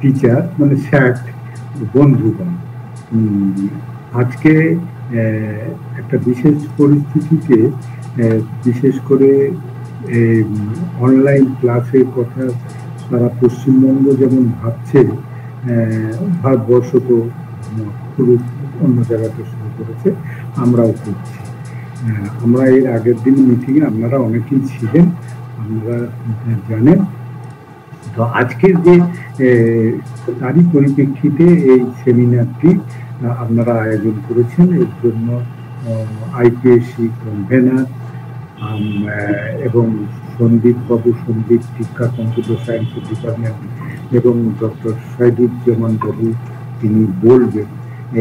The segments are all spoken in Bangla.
টিচার মানে স্যাট বন্ধুগণ আজকে একটা বিশেষ পরিস্থিতিতে বিশেষ করে অনলাইন ক্লাসের কথা সারা পশ্চিমবঙ্গ যেমন ভাবছে ভারতবর্ষ তো, পুরো অন্য জায়গাতে শুরু করেছে, আমরাও করছি। আমরা এর আগের দিন মিটিংয়ে আপনারা অনেকেই ছিলেন, আপনারা জানেন। তো আজকের যে তারই পরিপ্রেক্ষিতে এই সেমিনারটি আপনারা আয়োজন করেছেন, এর জন্য আইপিএসসি কনভেনার এবং সন্দীপ বাবু, সন্দীপ শিক্ষা কম্পিউটার সায়েন্স ডিপার্টমেন্ট, এবং ডক্টর সাইদুজ্জামান বাবু, তিনি বলবেন,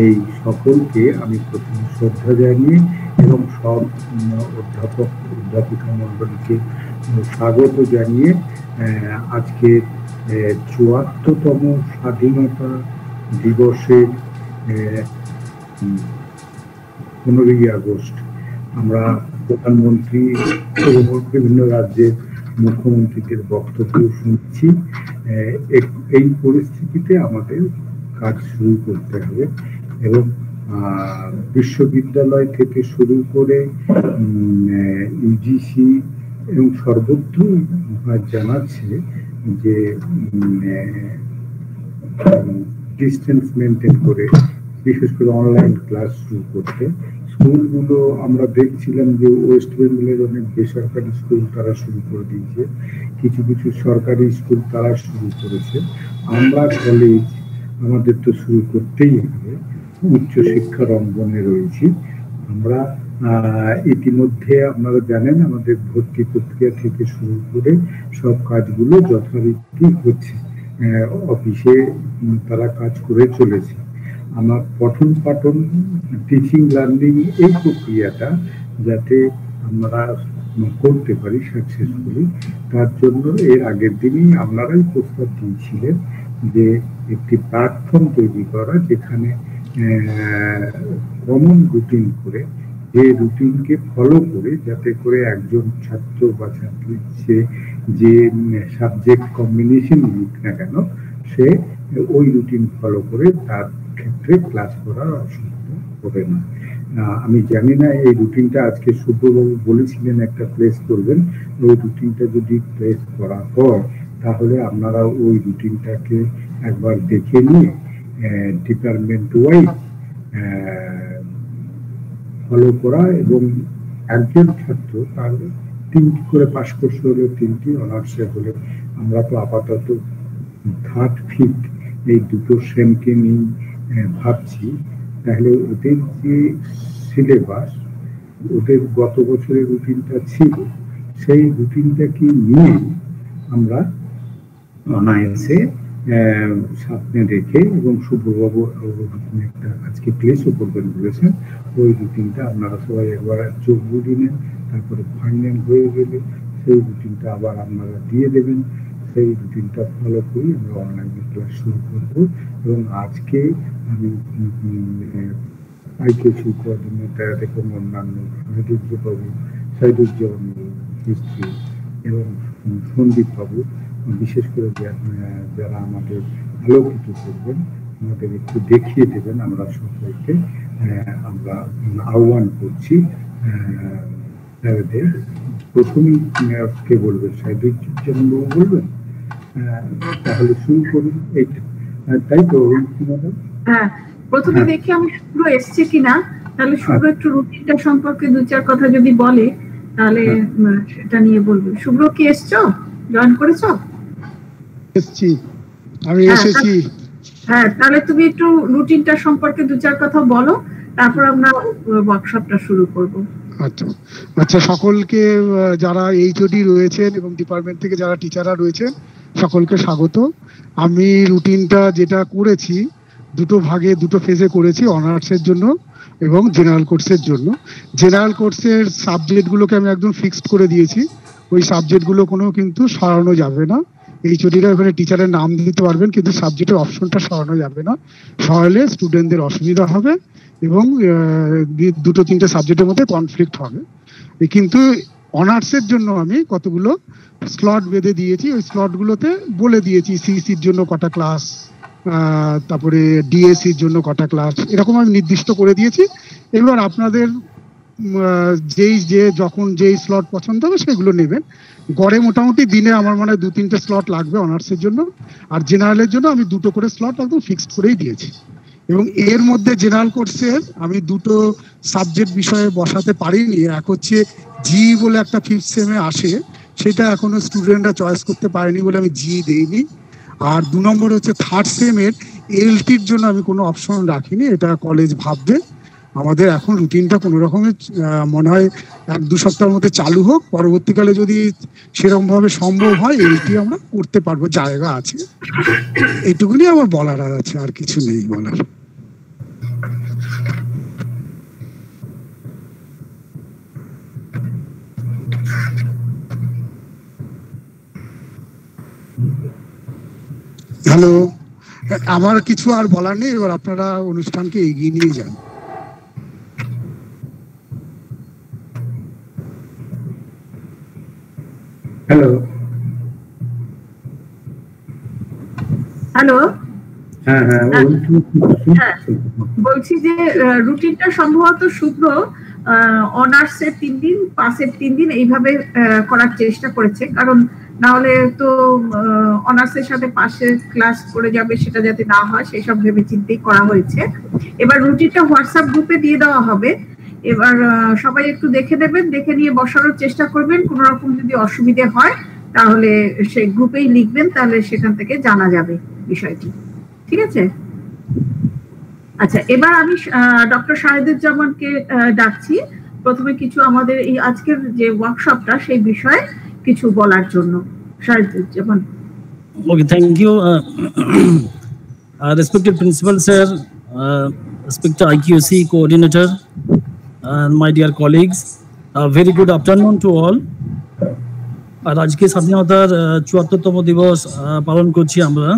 এই সকলকে আমি প্রথমে শ্রদ্ধা জানিয়ে, এবং সব অধ্যাপক, অধ্যাপিকা মণ্ডলীকে স্বাগত জানিয়ে আজকে চুয়াত্তরতম স্বাধীনতা দিবসের পনেরোই আগস্ট। আমরা প্রধানমন্ত্রী বিভিন্ন রাজ্যের মুখ্যমন্ত্রীদের বক্তব্য শুনছি। এই পরিস্থিতিতে আমাদের কাজ শুরু করতে হবে এবং বিশ্ববিদ্যালয় থেকে শুরু করে ইউজিসি এবং সর্বত্র জানাচ্ছে যে ডিস্টেন্স মেনটেন করে, বিশেষ করে অনলাইন ক্লাস শুরু করতে। স্কুলগুলো আমরা দেখছিলাম যে ওয়েস্ট বেঙ্গলের অনেক বেসরকারি স্কুল তারা শুরু করে দিয়েছে। কিছু কিছু সরকারি স্কুল তারা শুরু করেছে। আমরা কলেজ আমাদের তো শুরু করতেই হবে। উচ্চশিক্ষার অঙ্গনে রয়েছি। আমরা ইতিমধ্যে আপনারা জানেন আমাদের ভর্তি প্রক্রিয়া থেকে শুরু করে সব কাজগুলো যথারীতি হচ্ছে। অফিসে তারা কাজ করে চলেছে। আমার পঠন পাঠন টিচিং লার্নিং এই প্রক্রিয়াটা যাতে আমরা করতে পারি সাকসেসফুলি তার জন্য এর আগের দিনই আপনারাই প্রস্তাব দিয়েছিলেন যে একটি প্ল্যাটফর্ম তৈরি করা যেখানে কমন রুটিন করে যে রুটিনকে ফলো করে যাতে করে একজন ছাত্র বা ছাত্রী সে যে সাবজেক্ট কম্বিনেশন নিক না কেন, সে ওই রুটিন ফলো করে তার ক্ষেত্রে ক্লাস করার অসুবিধা হবে না। আমি জানি না এই রুটিনটা আজকে শুভবাবু বলেছিলেন একটা প্লেস করবেন, ওই রুটিনটা যদি প্লেস করা হয়, তাহলে আপনারা ওই রুটিনটাকে একবার দেখে নিয়ে ডিপার্টমেন্ট ওয়াইজ ফলো করা এবং একজন ছাত্র তার তিনটি করে পাশ করছে হলে তিনটি অনার্সে হলে আমরা তো আপাতত থার্ড ফিফথ এই দুটো সেমকে নিয়ে ভাবছি। তাহলে ওদের যে সিলেবাস ওদের গত বছরের রুটিনটা ছিল, সেই রুটিনটাকে নিয়ে আমরা অনায়াসে সামনে রেখে এবং শুভবাবু একটা আজকে প্লেসও করবেন বলেছেন। ওই রুটিনটা আপনারা সবাই একবার চোখ বুঝি নেন, তারপরে ফাইনাল হয়ে গেলে সেই রুটিনটা আবার আপনারা দিয়ে দেবেন। সেই রুটিনটা ফলো করি আমরা অনলাইনে ক্লাস শুরু করব। এবং আজকে আমি আইকেসি কোঅর্ডিনেটার এবং অন্যান্য সাহিদুজ্জবাবু সাহিদুজ্জামান হিস্ট্রি এবং সন্দীপ বাবু বিশেষ করে যারা আমাদের আলোকিত করবেন আমাদের একটু দেখিয়ে দেবেন আমরা সকলকে আমরা আহ্বান করছি প্রথমেই কে বলবেন? বলবেন তাহলে শুরু করুন এইটা তাই তো হ্যাঁ প্রথমে হ্যাঁ। দেখি আমি শুভ্র এসছে কিনা। তাহলে শুভ্র আচ্ছা। একটু রুটিনটা সম্পর্কে দু চার কথা যদি বলে তাহলে হ্যাঁ। সেটা নিয়ে বলব। শুভ্র কি এসছো? জয়েন করেছ? এসছি। আমি হ্যাঁ, এসেছি। হ্যাঁ তাহলে তুমি একটু রুটিনটা সম্পর্কে দু চার কথা বলো তারপর আমরা ওয়ার্কশপটা শুরু করব। আচ্ছা। আচ্ছা সকলকে যারা এইচওডি রয়েছেন এবং ডিপার্টমেন্ট থেকে যারা টিচাররা রয়েছেন সকলকে স্বাগত। আমি রুটিনটা যেটা করেছি দুটো ভাগে দুটো ফেজে করেছি অনার্সের জন্য এবং জেনারেল কোর্সের জন্য। জেনারেল কোর্সের সাবজেক্টগুলোকে আমি একদম ফিক্সড করে দিয়েছি। ওই সাবজেক্টগুলো কোনো কিন্তু সরানো যাবে না। এইচওডিরা ওখানে টিচারের নাম দিতে পারবেন, কিন্তু সাবজেক্টের অপশনটা সরানো যাবে না। সরালে স্টুডেন্টদের অসুবিধা হবে এবং দুটো তিনটে সাবজেক্টের মধ্যে কনফ্লিক্ট হবে। কিন্তু অনার্সের জন্য আমি কতগুলো স্লট বেঁধে দিয়েছি, ওই স্লটগুলোতে বলে দিয়েছি সিসির জন্য কটা ক্লাস তারপরে ডিএসসির জন্য কটা ক্লাস এরকম আমি নির্দিষ্ট করে দিয়েছি। এবার আপনাদের যেই যে যখন যেই স্লট পছন্দ হবে সেগুলো নেবেন। গড়ে মোটামুটি দিনে আমার মনে হয় দু তিনটে স্লট লাগবে অনার্সের জন্য। আর জেনারেলের জন্য আমি দুটো করে স্লট একদম ফিক্সড করেই দিয়েছি। এবং এর মধ্যে জেনারেল কোর্সের আমি দুটো সাবজেক্ট বিষয়ে বসাতে পারিনি। এক হচ্ছে জি বলে একটা ফিফথ সেমে আসে, সেটা এখনও স্টুডেন্টরা চয়েস করতে পারেনি বলে আমি জি দেইনি। আর দু নম্বর হচ্ছে থার্ড সেমের এলটির জন্য আমি কোনো অপশন রাখিনি, এটা কলেজ ভাববে। আমাদের এখন রুটিনটা কোনো রকমের মনে হয় এক দু সপ্তাহের মধ্যে চালু হোক, পরবর্তীকালে যদি সেরকম ভাবে সম্ভব হয়, এইটি আমরা করতে পারব, জায়গা আছে। এইটুকুনি আমার বলার আর আছে, আর কিছু নেই বলার। হ্যালো, আমার কিছু আর বলার নেই, এবার আপনারা অনুষ্ঠানকে এগিয়ে নিয়ে যান। হ্যালো হ্যালো হ্যাঁ হ্যাঁ হ্যাঁ। বলছি যে রুটিনটা সম্ভবত শুভ্র অনার্সের তিন দিন পাসের তিন দিন এইভাবে করার চেষ্টা করেছে। কারণ না হলে তো অনার্সের সাথে পাশের ক্লাস করে যাবে সেটা যাতে না হয় সেই সব ভেবে চিন্তেই করা হয়েছে। এবার রুটিনটা হোয়াটসঅ্যাপ গ্রুপে দিয়ে দেওয়া হবে। এবার সবাই একটু দেখে দেবেন দেখে নিয়ে বসানোর চেষ্টা করবেন। কোন রকম যদি অসুবিধে হয় তাহলে সেই গ্রুপেই লিখবেন তাহলে সেখান থেকে জানা যাবে বিষয়টি। ঠিক আছে? আচ্ছা এবার আমি ডক্টর শাহিদুজ্জামানকে ডাকছি। প্রথমে কিছু আমাদের এই আজকের যে ওয়ার্কশপটা সেই বিষয়ে কিছু বলার জন্য। Shahiduzzaman. Uh, uh, respected principal, sir, uh, respected IQC coordinator, and my dear colleagues, uh, very good afternoon to all. আর আজকে স্বাধীনতার চুয়াত্তরতম দিবস পালন করছি আমরা।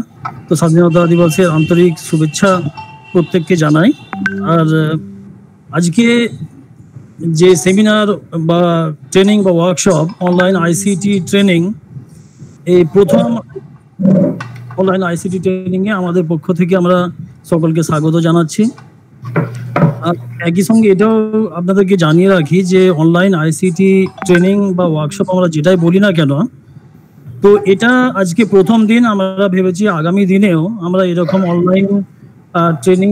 তো স্বাধীনতা দিবসের আন্তরিক শুভেচ্ছা প্রত্যেককে জানাই। আর আজকে যে সেমিনার বা ট্রেনিং বা ওয়ার্কশপ অনলাইন আইসিটি ট্রেনিং এই প্রথম অনলাইন আইসিটি ট্রেনিং এ আমাদের পক্ষ থেকে আমরা সকলকে স্বাগত জানাচ্ছি। একই সঙ্গে এটাও আপনাদেরকে জানিয়ে রাখি যে অনলাইন আইসিটি ট্রেনিং বা ওয়ার্কশপ আমরা যেটাই বলি না কেন, তো এটা আজকে প্রথম দিন আমরা ভেবেছি আগামী দিনেও আমরা এরকম অনলাইন ট্রেনিং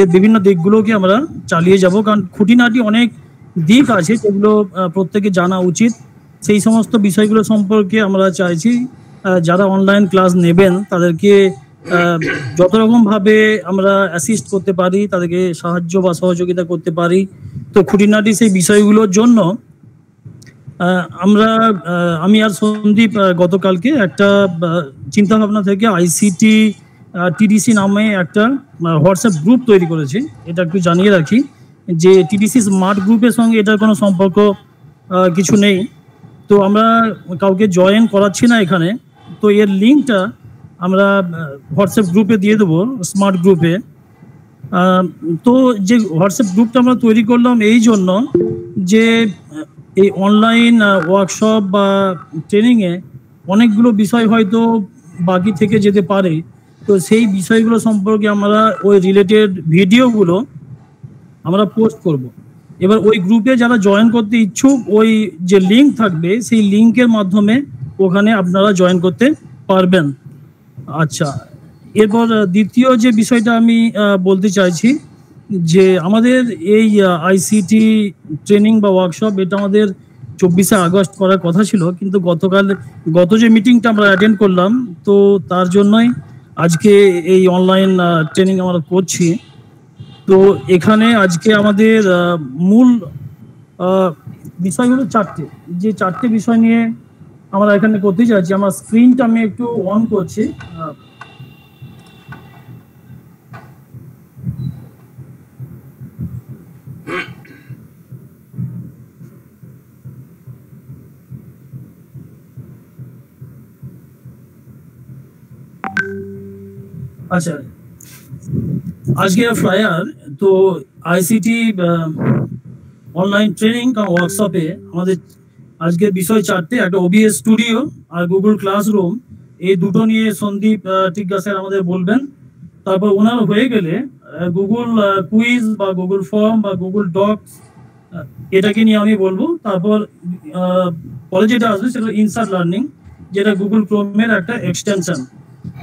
এর বিভিন্ন দিকগুলোকে আমরা চালিয়ে যাব। কারণ খুঁটিনাটি অনেক দিক আছে যেগুলো প্রত্যেকে জানা উচিত। সেই সমস্ত বিষয়গুলো সম্পর্কে আমরা চাইছি যারা অনলাইন ক্লাস নেবেন তাদেরকে যত রকম ভাবে আমরা অ্যাসিস্ট করতে পারি, তাদেরকে সাহায্য বা সহযোগিতা করতে পারি, তো খুঁটিনাটি সেই বিষয়গুলোর জন্য আমরা আমি আর সন্দীপ গতকালকে একটা চিন্তা ভাবনা থেকে আইসিটি টিডিসি নামে একটা হোয়াটসঅ্যাপ গ্রুপ তৈরি করেছি। এটা একটু জানিয়ে রাখি যে টিডিসি স্মার্ট গ্রুপের সঙ্গে এটার কোনো সম্পর্ক কিছু নেই। তো আমরা কাউকে জয়েন করাচ্ছি না এখানে। তো এর লিঙ্কটা আমরা হোয়াটসঅ্যাপ গ্রুপে দিয়ে দেবো স্মার্ট গ্রুপে তো যে হোয়াটসঅ্যাপ গ্রুপটা আমরা তৈরি করলাম এই জন্য যে, এই অনলাইন ওয়ার্কশপ বা ট্রেনিংয়ে অনেকগুলো বিষয় হয়তো বাকি থেকে যেতে পারে। তো সেই বিষয়গুলো সম্পর্কে আমরা ওই রিলেটেড ভিডিওগুলো আমরা পোস্ট করব। এবার ওই গ্রুপে যারা জয়েন করতে ইচ্ছুক, ওই যে লিঙ্ক থাকবে, সেই লিঙ্কের মাধ্যমে ওখানে আপনারা জয়েন করতে পারবেন। আচ্ছা। এরপর দ্বিতীয় যে বিষয়টা আমি বলতে চাইছি, যে আমাদের এই আইসিটি ট্রেনিং বা ওয়ার্কশপ এটা আমাদের চব্বিশে আগস্ট করার কথা ছিল, কিন্তু গতকাল, গত যে মিটিংটা আমরা অ্যাটেন্ড করলাম, তো তার জন্যই আজকে এই অনলাইন ট্রেনিং আমরা করছি। তো এখানে আজকে আমাদের মূল বিষয় হলো চারটে। যে চারটে বিষয় নিয়ে আমরা এখানে করতে চাইছি আমার স্ক্রিনটা আমি একটু অন করছি। আচ্ছা। আজকে ফ্লায়ার তো আইসিটি অনলাইন ট্রেনিং ওয়ার্কশপে আমাদের আজকের বিষয় চারটে, একটা ওবিএস স্টুডিও আর গুগল ক্লাসরুম এই দুটো নিয়ে সন্দীপ টিকা স্যার আমাদের বলবেন। তারপর ওনার হয়ে গেলে গুগল কুইজ বা গুগল ফর্ম বা গুগল ডকস এটাকে নিয়ে আমি বলব। তারপর পরে যেটা আসবে সেটা ইনসার্ট লার্নিং যেটা গুগল ক্রোমের একটা এক্সটেনশন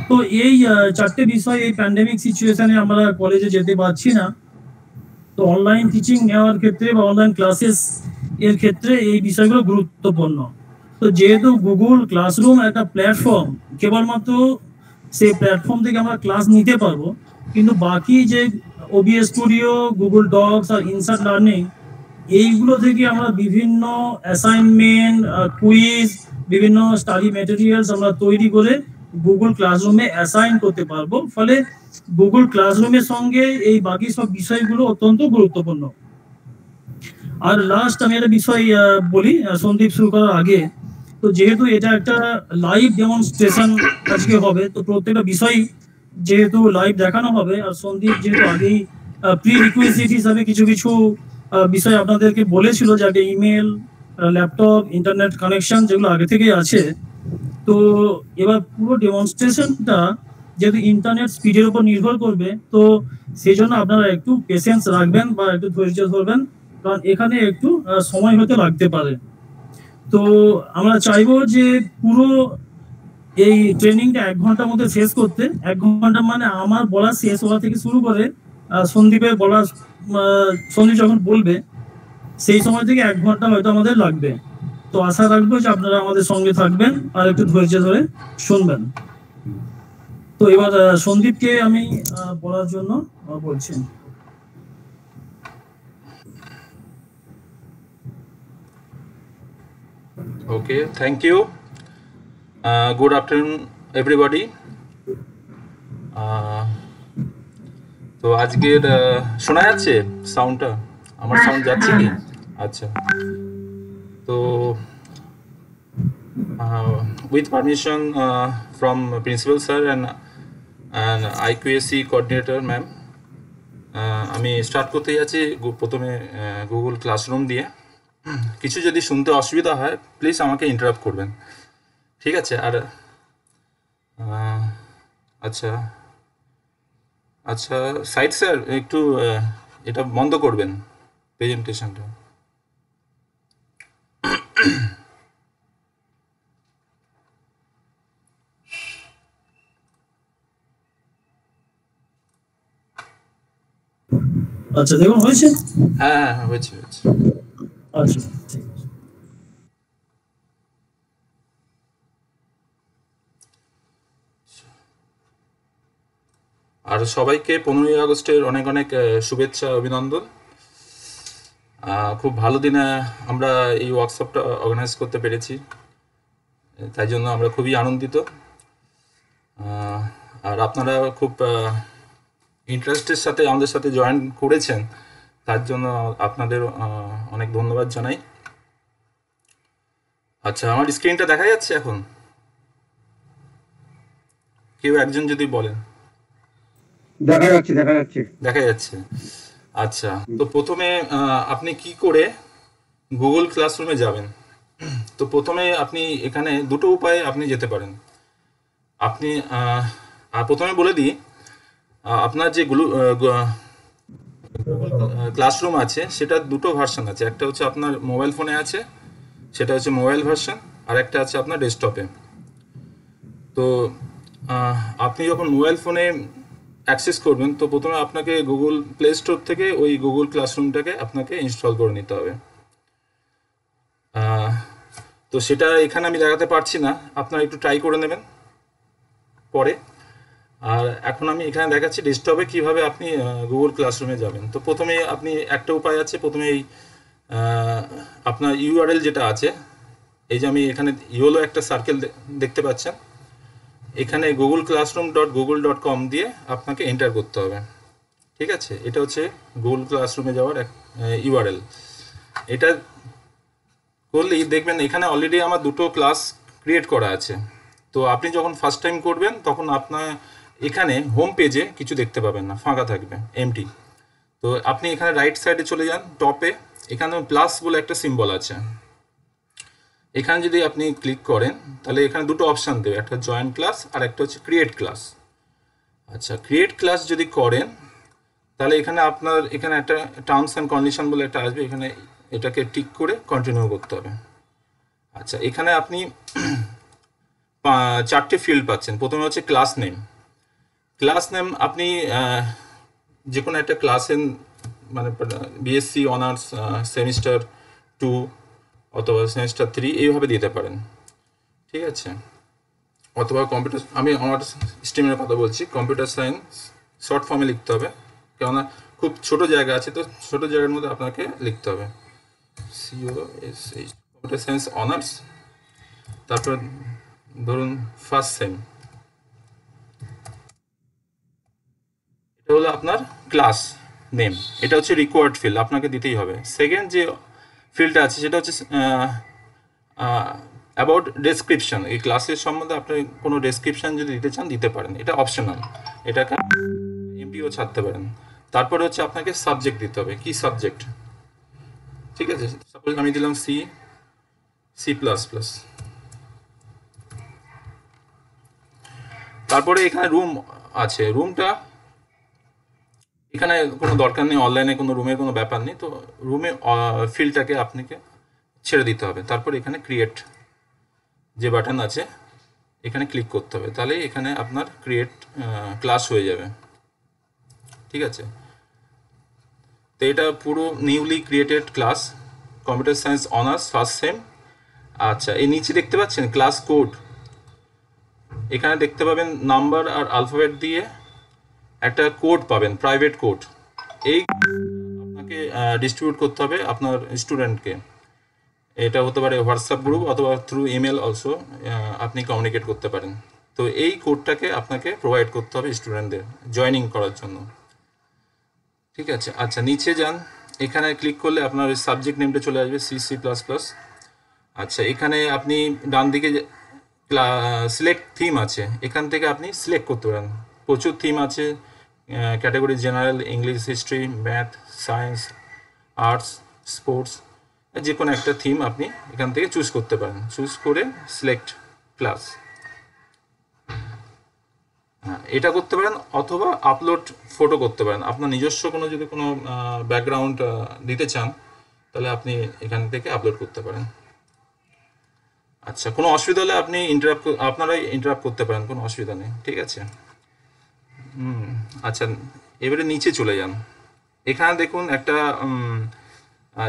তো এই চারটে বিষয় এই প্যান্ডেমিক সিচুয়েশনে আমরা কলেজে যেতে পারছি না। তো অনলাইন টিচিং নেওয়ার ক্ষেত্রে বা অনলাইন ক্লাসেস এর ক্ষেত্রে এই বিষয়গুলো গুরুত্বপূর্ণ। তো যেহেতু গুগল ক্লাসরুম একটা প্ল্যাটফর্ম কেবলমাত্র সেই প্ল্যাটফর্ম থেকে আমরা ক্লাস নিতে পারব, কিন্তু বাকি যে ওবিএস স্টুডিও গুগল ডকস আর ইনসার্ট লার্নিং এইগুলো থেকে আমরা বিভিন্ন অ্যাসাইনমেন্ট কুইজ বিভিন্ন স্টাডি ম্যাটেরিয়ালস আমরা তৈরি করে গুগল ক্লাসরুমে অ্যাসাইন করতে পারব। ফলে গুগল ক্লাসরুমের সঙ্গে এই বাকি সব বিষয়গুলো অত্যন্ত গুরুত্বপূর্ণ। আর লাস্ট আমি একটা বিষয় বলি সন্দীপ শুরু করার আগে। তো যেহেতু এটা একটা লাইভ ডেমনস্ট্রেশন আজকে হবে, তো প্রত্যেকটা বিষয় যেহেতু লাইভ দেখানো হবে, আর সন্দীপ যেহেতু আগেই প্রি রিকুইজিট হিসাবে কিছু কিছু বিষয় আপনাদেরকে বলেছিল, যাকে ইমেল ল্যাপটপ ইন্টারনেট কানেকশন যেগুলো আগে থেকেই আছে। তো এবার পুরো ডেমনস্ট্রেশনটা যেহেতু ইন্টারনেট স্পিডের উপর নির্ভর করবে, তো সেই জন্য আপনারা একটু পেশেন্স রাখবেন বা একটু ধৈর্য ধরবেন। কারণ এখানে একটু সময় হতে লাগতে পারে। তো আমরা চাইব যে পুরো এই ট্রেনিংটা এক ঘণ্টার মধ্যে শেষ করতে। এক ঘণ্টা মানে আমার বলা শেষ হওয়া থেকে শুরু করে সন্দীপের বলা সন্দীপ যখন বলবে, সেই সময় থেকে এক ঘণ্টা হয়তো আমাদের লাগবে। তো আশা রাখব যে আপনারা আমাদের সঙ্গে থাকবেন আর একটু ধৈর্য ধরে শুনবেন। তো এবার সন্দীপকে আমি বলার জন্য বলছি। Okay, thank you. Uh, good afternoon, everybody. Uh, তো আজকের uh, শোনা যাচ্ছে সাউন্ডটা আমার সাউন্ড যাচ্ছে কি আচ্ছা তো with permission from principal sir and and IQAC coordinator ma'am আমি স্টার্ট করতে যাচ্ছি প্রথমে গুগল ক্লাসরুম দিয়ে কিছু যদি শুনতে অসুবিধা হয় প্লিজ আমাকে ইন্টারাপ্ট করবেন। ঠিক আছে আর আচ্ছা আচ্ছা সাইড স্যার একটু এটা বন্ধ করবেন প্রেজেন্টেশনটা আচ্ছা দেখুন হয়েছে? হ্যাঁ হ্যাঁ হ্যাঁ হয়েছে হয়েছে। আর সবাইকে পনেরোই আগস্টের অনেক অনেক শুভেচ্ছা, অভিনন্দন। খুব ভালো দিনে আমরা এই ওয়ার্কশপটা অর্গানাইজ করতে পেরেছি। তাই জন্য আমরা খুবই আনন্দিত। আর আপনারা খুব ইন্টারেস্টের সাথে আমাদের সাথে জয়েন করেছেন। তার জন্য আপনাদের অনেক ধন্যবাদ জানাই। আচ্ছা আমার স্ক্রিনটা দেখা যাচ্ছে এখন? কেউ একজন যদি বলেন। দেখা যাচ্ছে দেখা যাচ্ছে। দেখা যাচ্ছে। আচ্ছা তো প্রথমে আপনি কি করে গুগল ক্লাসরুমে যাবেন? তো প্রথমে আপনি এখানে দুটো উপায়ে আপনি যেতে পারেন। আপনি প্রথমে বলে দিই আপনার যে গুলো ক্লাসরুম আছে সেটা দুটো ভার্সন আছে। একটা হচ্ছে আপনার মোবাইল ফোনে আছে, সেটা হচ্ছে মোবাইল ভার্সন আর একটা আছে আপনার ডেস্কটপে তো আপনি যখন মোবাইল ফোনে অ্যাক্সেস করবেন, তো প্রথমে আপনাকে গুগল প্লে স্টোর থেকে ওই গুগল ক্লাসরুমটাকে আপনাকে ইনস্টল করে নিতে হবে। তো সেটা এখানে আমি দেখাতে পারছি না, আপনারা একটু ট্রাই করে নেবেন। পরে। আর এখন আমি এখানে দেখাচ্ছি ডেস্কটপে কীভাবে আপনি গুগল ক্লাসরুমে যাবেন। তো প্রথমে আপনি একটা উপায় আছে, প্রথমে এই আপনার ইউআরএল যেটা আছে, এই যে আমি এখানে ইয়োলো একটা সার্কেল দেখতে পাচ্ছেন, এখানে Google classroom dot Google dot com দিয়ে আপনাকে এন্টার করতে হবে। ঠিক আছে? এটা হচ্ছে গুগল ক্লাসরুমে যাওয়ার এক ইউআরএল এটা করলেই দেখবেন এখানে অলরেডি আমার দুটো ক্লাস ক্রিয়েট করা আছে। তো আপনি যখন ফার্স্ট টাইম করবেন, তখন আপনার এখানে হোম পেজে কিছু দেখতে পাবেন না, ফাঁকা থাকবে এমটি তো আপনি এখানে রাইট সাইডে চলে যান টপে এখানে প্লাস বলে একটা সিম্বল আছে। এখানে যদি আপনি ক্লিক করেন, তাহলে এখানে দুটো অপশান দেবে, একটা জয়েন্ট ক্লাস আর একটা হচ্ছে ক্রিয়েট ক্লাস আচ্ছা ক্রিয়েট ক্লাস যদি করেন, তাহলে এখানে আপনার, এখানে একটা টার্মস অ্যান্ড কন্ডিশন বলে একটা আসবে, এখানে এটাকে টিক করে কন্টিনিউ করতে হবে। আচ্ছা এখানে আপনি চারটে ফিল্ড পাচ্ছেন। প্রথমে হচ্ছে ক্লাস নেম ক্লাস নেম আপনি যে কোনো একটা ক্লাসের মানে বিএসসি অনার্স সেমিস্টার টু অথবা সেমিস্টার থ্রি এইভাবে দিতে পারেন। ঠিক আছে? অথবা কম্পিউটার আমি আমার স্ট্রিমের কথা বলছি কম্পিউটার সায়েন্স শর্ট ফর্মে লিখতে হবে, কেননা খুব ছোট জায়গা আছে, তো ছোট জায়গার মধ্যে আপনাকে লিখতে হবে। CO S H computer science honours তারপর ধরুন ফার্স্ট সেম এটা হলো আপনার ক্লাস নেম এটা হচ্ছে রিকোয়ার্ড ফিল্ড আপনাকে দিতেই হবে। সেকেন্ড যে ফিল্ডটা আছে, সেটা হচ্ছে অ্যাবাউট ডেসক্রিপশন এই ক্লাসের সম্বন্ধে আপনি কোনো ডেসক্রিপশন যদি দিতে চান, দিতে পারেন। এটা অপশনাল এটাকে এমপিও ছাড়তে পারেন। তারপরে হচ্ছে আপনাকে সাবজেক্ট দিতে হবে, কি সাবজেক্ট ঠিক আছে? সাপোজ আমি দিলাম সি সি প্লাস প্লাস তারপরে এখানে রুম আছে। রুমটা এখানে কোনো দরকার নেই অনলাইনে কোনো রুমের কোনো ব্যাপার নেই, তো রুমে ফিল্ডটাকে আপনাকে ছেড়ে দিতে হবে। তারপর এখানে ক্রিয়েট যে বাটন আছে, এখানে ক্লিক করতে হবে। তাহলে এখানে আপনার ক্রিয়েট ক্লাস হয়ে যাবে। ঠিক আছে? তো এটা পুরো newly created class computer science honours first sem আচ্ছা এই নিচে দেখতে পাচ্ছেন ক্লাস কোড এখানে দেখতে পাবেন নাম্বার আর আলফাবেট দিয়ে একটা কোড পাবেন প্রাইভেট কোড এই আপনাকে ডিস্ট্রিবিউট করতে হবে আপনার স্টুডেন্টকে এটা হতে পারে হোয়াটসঅ্যাপ গ্রুপ অথবা থ্রু ইমেল অলসো আপনি কমিউনিকেট করতে পারেন। তো এই কোডটাকে আপনাকে প্রোভাইড করতে হবে স্টুডেন্টদের জয়েনিং করার জন্য। ঠিক আছে আচ্ছা নিচে যান। এখানে ক্লিক করলে আপনার সাবজেক্ট নেমটা চলে আসবে সি সি প্লাস প্লাস আচ্ছা এখানে আপনি ডান দিকে সিলেক্ট থিম আছে, এখান থেকে আপনি সিলেক্ট করতে পারেন। প্রচুর থিম আছে category general English history math science arts sports যে কোনো একটা থিম আপনি এখান থেকে চুজ করতে পারেন। চুজ করে সিলেক্ট ক্লাস হ্যাঁ এটা করতে পারেন অথবা আপলোড ফটো করতে পারেন। আপনার নিজস্ব কোনো যদি কোনো ব্যাকগ্রাউন্ড দিতে চান, তাহলে আপনি এখান থেকে আপলোড করতে পারেন। আচ্ছা কোনো অসুবিধা হলে আপনি ইন্টারাপ্ট আপনারাই ইন্টারাপ্ট করতে পারেন, কোনো অসুবিধা নেই, ঠিক আছে? আচ্ছা এবারে নিচে চলে যান। এখানে দেখুন একটা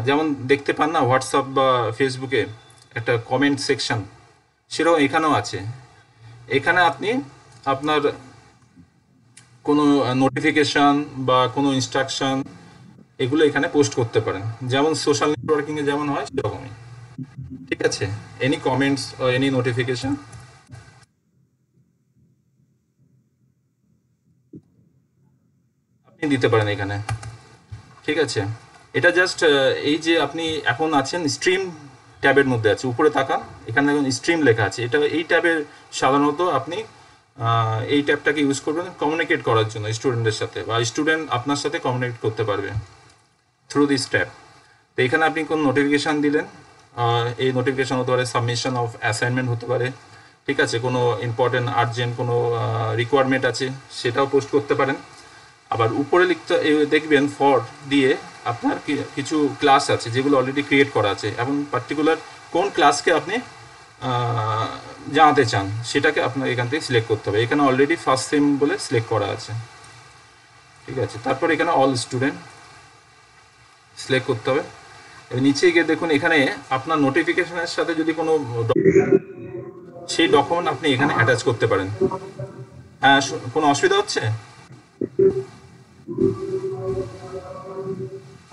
যেমন দেখতে পান না হোয়াটসঅ্যাপ বা ফেসবুকে একটা কমেন্ট সেকশন সেরকম এখানেও আছে। এখানে আপনি আপনার কোনো নোটিফিকেশন বা কোনো ইনস্ট্রাকশন এগুলো এখানে পোস্ট করতে পারেন। যেমন সোশ্যাল নেটওয়ার্কিংয়ে যেমন হয়, সেরকমই। ঠিক আছে? এনি কমেন্টস এনি নোটিফিকেশন আপনি দিতে পারেন এখানে। ঠিক আছে? এটা জাস্ট এই যে আপনি এখন আছেন স্ট্রিম ট্যাবের মধ্যে আছে, উপরে তাকান এখানে দেখুন স্ট্রিম লেখা আছে। এটা এই ট্যাবের সাধারণত আপনি এই ট্যাবটাকে ইউজ করবেন কমিউনিকেট করার জন্য স্টুডেন্টের সাথে বা স্টুডেন্ট আপনার সাথে কমিউনিকেট করতে পারবে থ্রু দিস ট্যাব তো এখানে আপনি কোন নোটিফিকেশান দিলেন? এই নোটিফিকেশান হতে পারে সাবমিশন অফ অ্যাসাইনমেন্ট হতে পারে। ঠিক আছে? কোনো ইম্পর্টেন্ট আর্জেন্ট কোনো রিকোয়ারমেন্ট আছে, সেটাও পোস্ট করতে পারেন। আবার উপরে লিখতে দেখবেন ফর দিয়ে আপনার কিছু ক্লাস আছে যেগুলো অলরেডি ক্রিয়েট করা আছে। এবং পার্টিকুলার কোন ক্লাসকে আপনি জানাতে চান, সেটাকে আপনার এখান থেকে সিলেক্ট করতে হবে। এখানে অলরেডি ফার্স্ট সেম বলে সিলেক্ট করা আছে। ঠিক আছে? তারপর এখানে অল স্টুডেন্ট সিলেক্ট করতে হবে। এবার নিচে গিয়ে দেখুন, এখানে আপনার নোটিফিকেশনের সাথে যদি কোনো সেই ডকুমেন্ট আপনি এখানে অ্যাটাচ করতে পারেন। হ্যাঁ কোনো অসুবিধা হচ্ছে?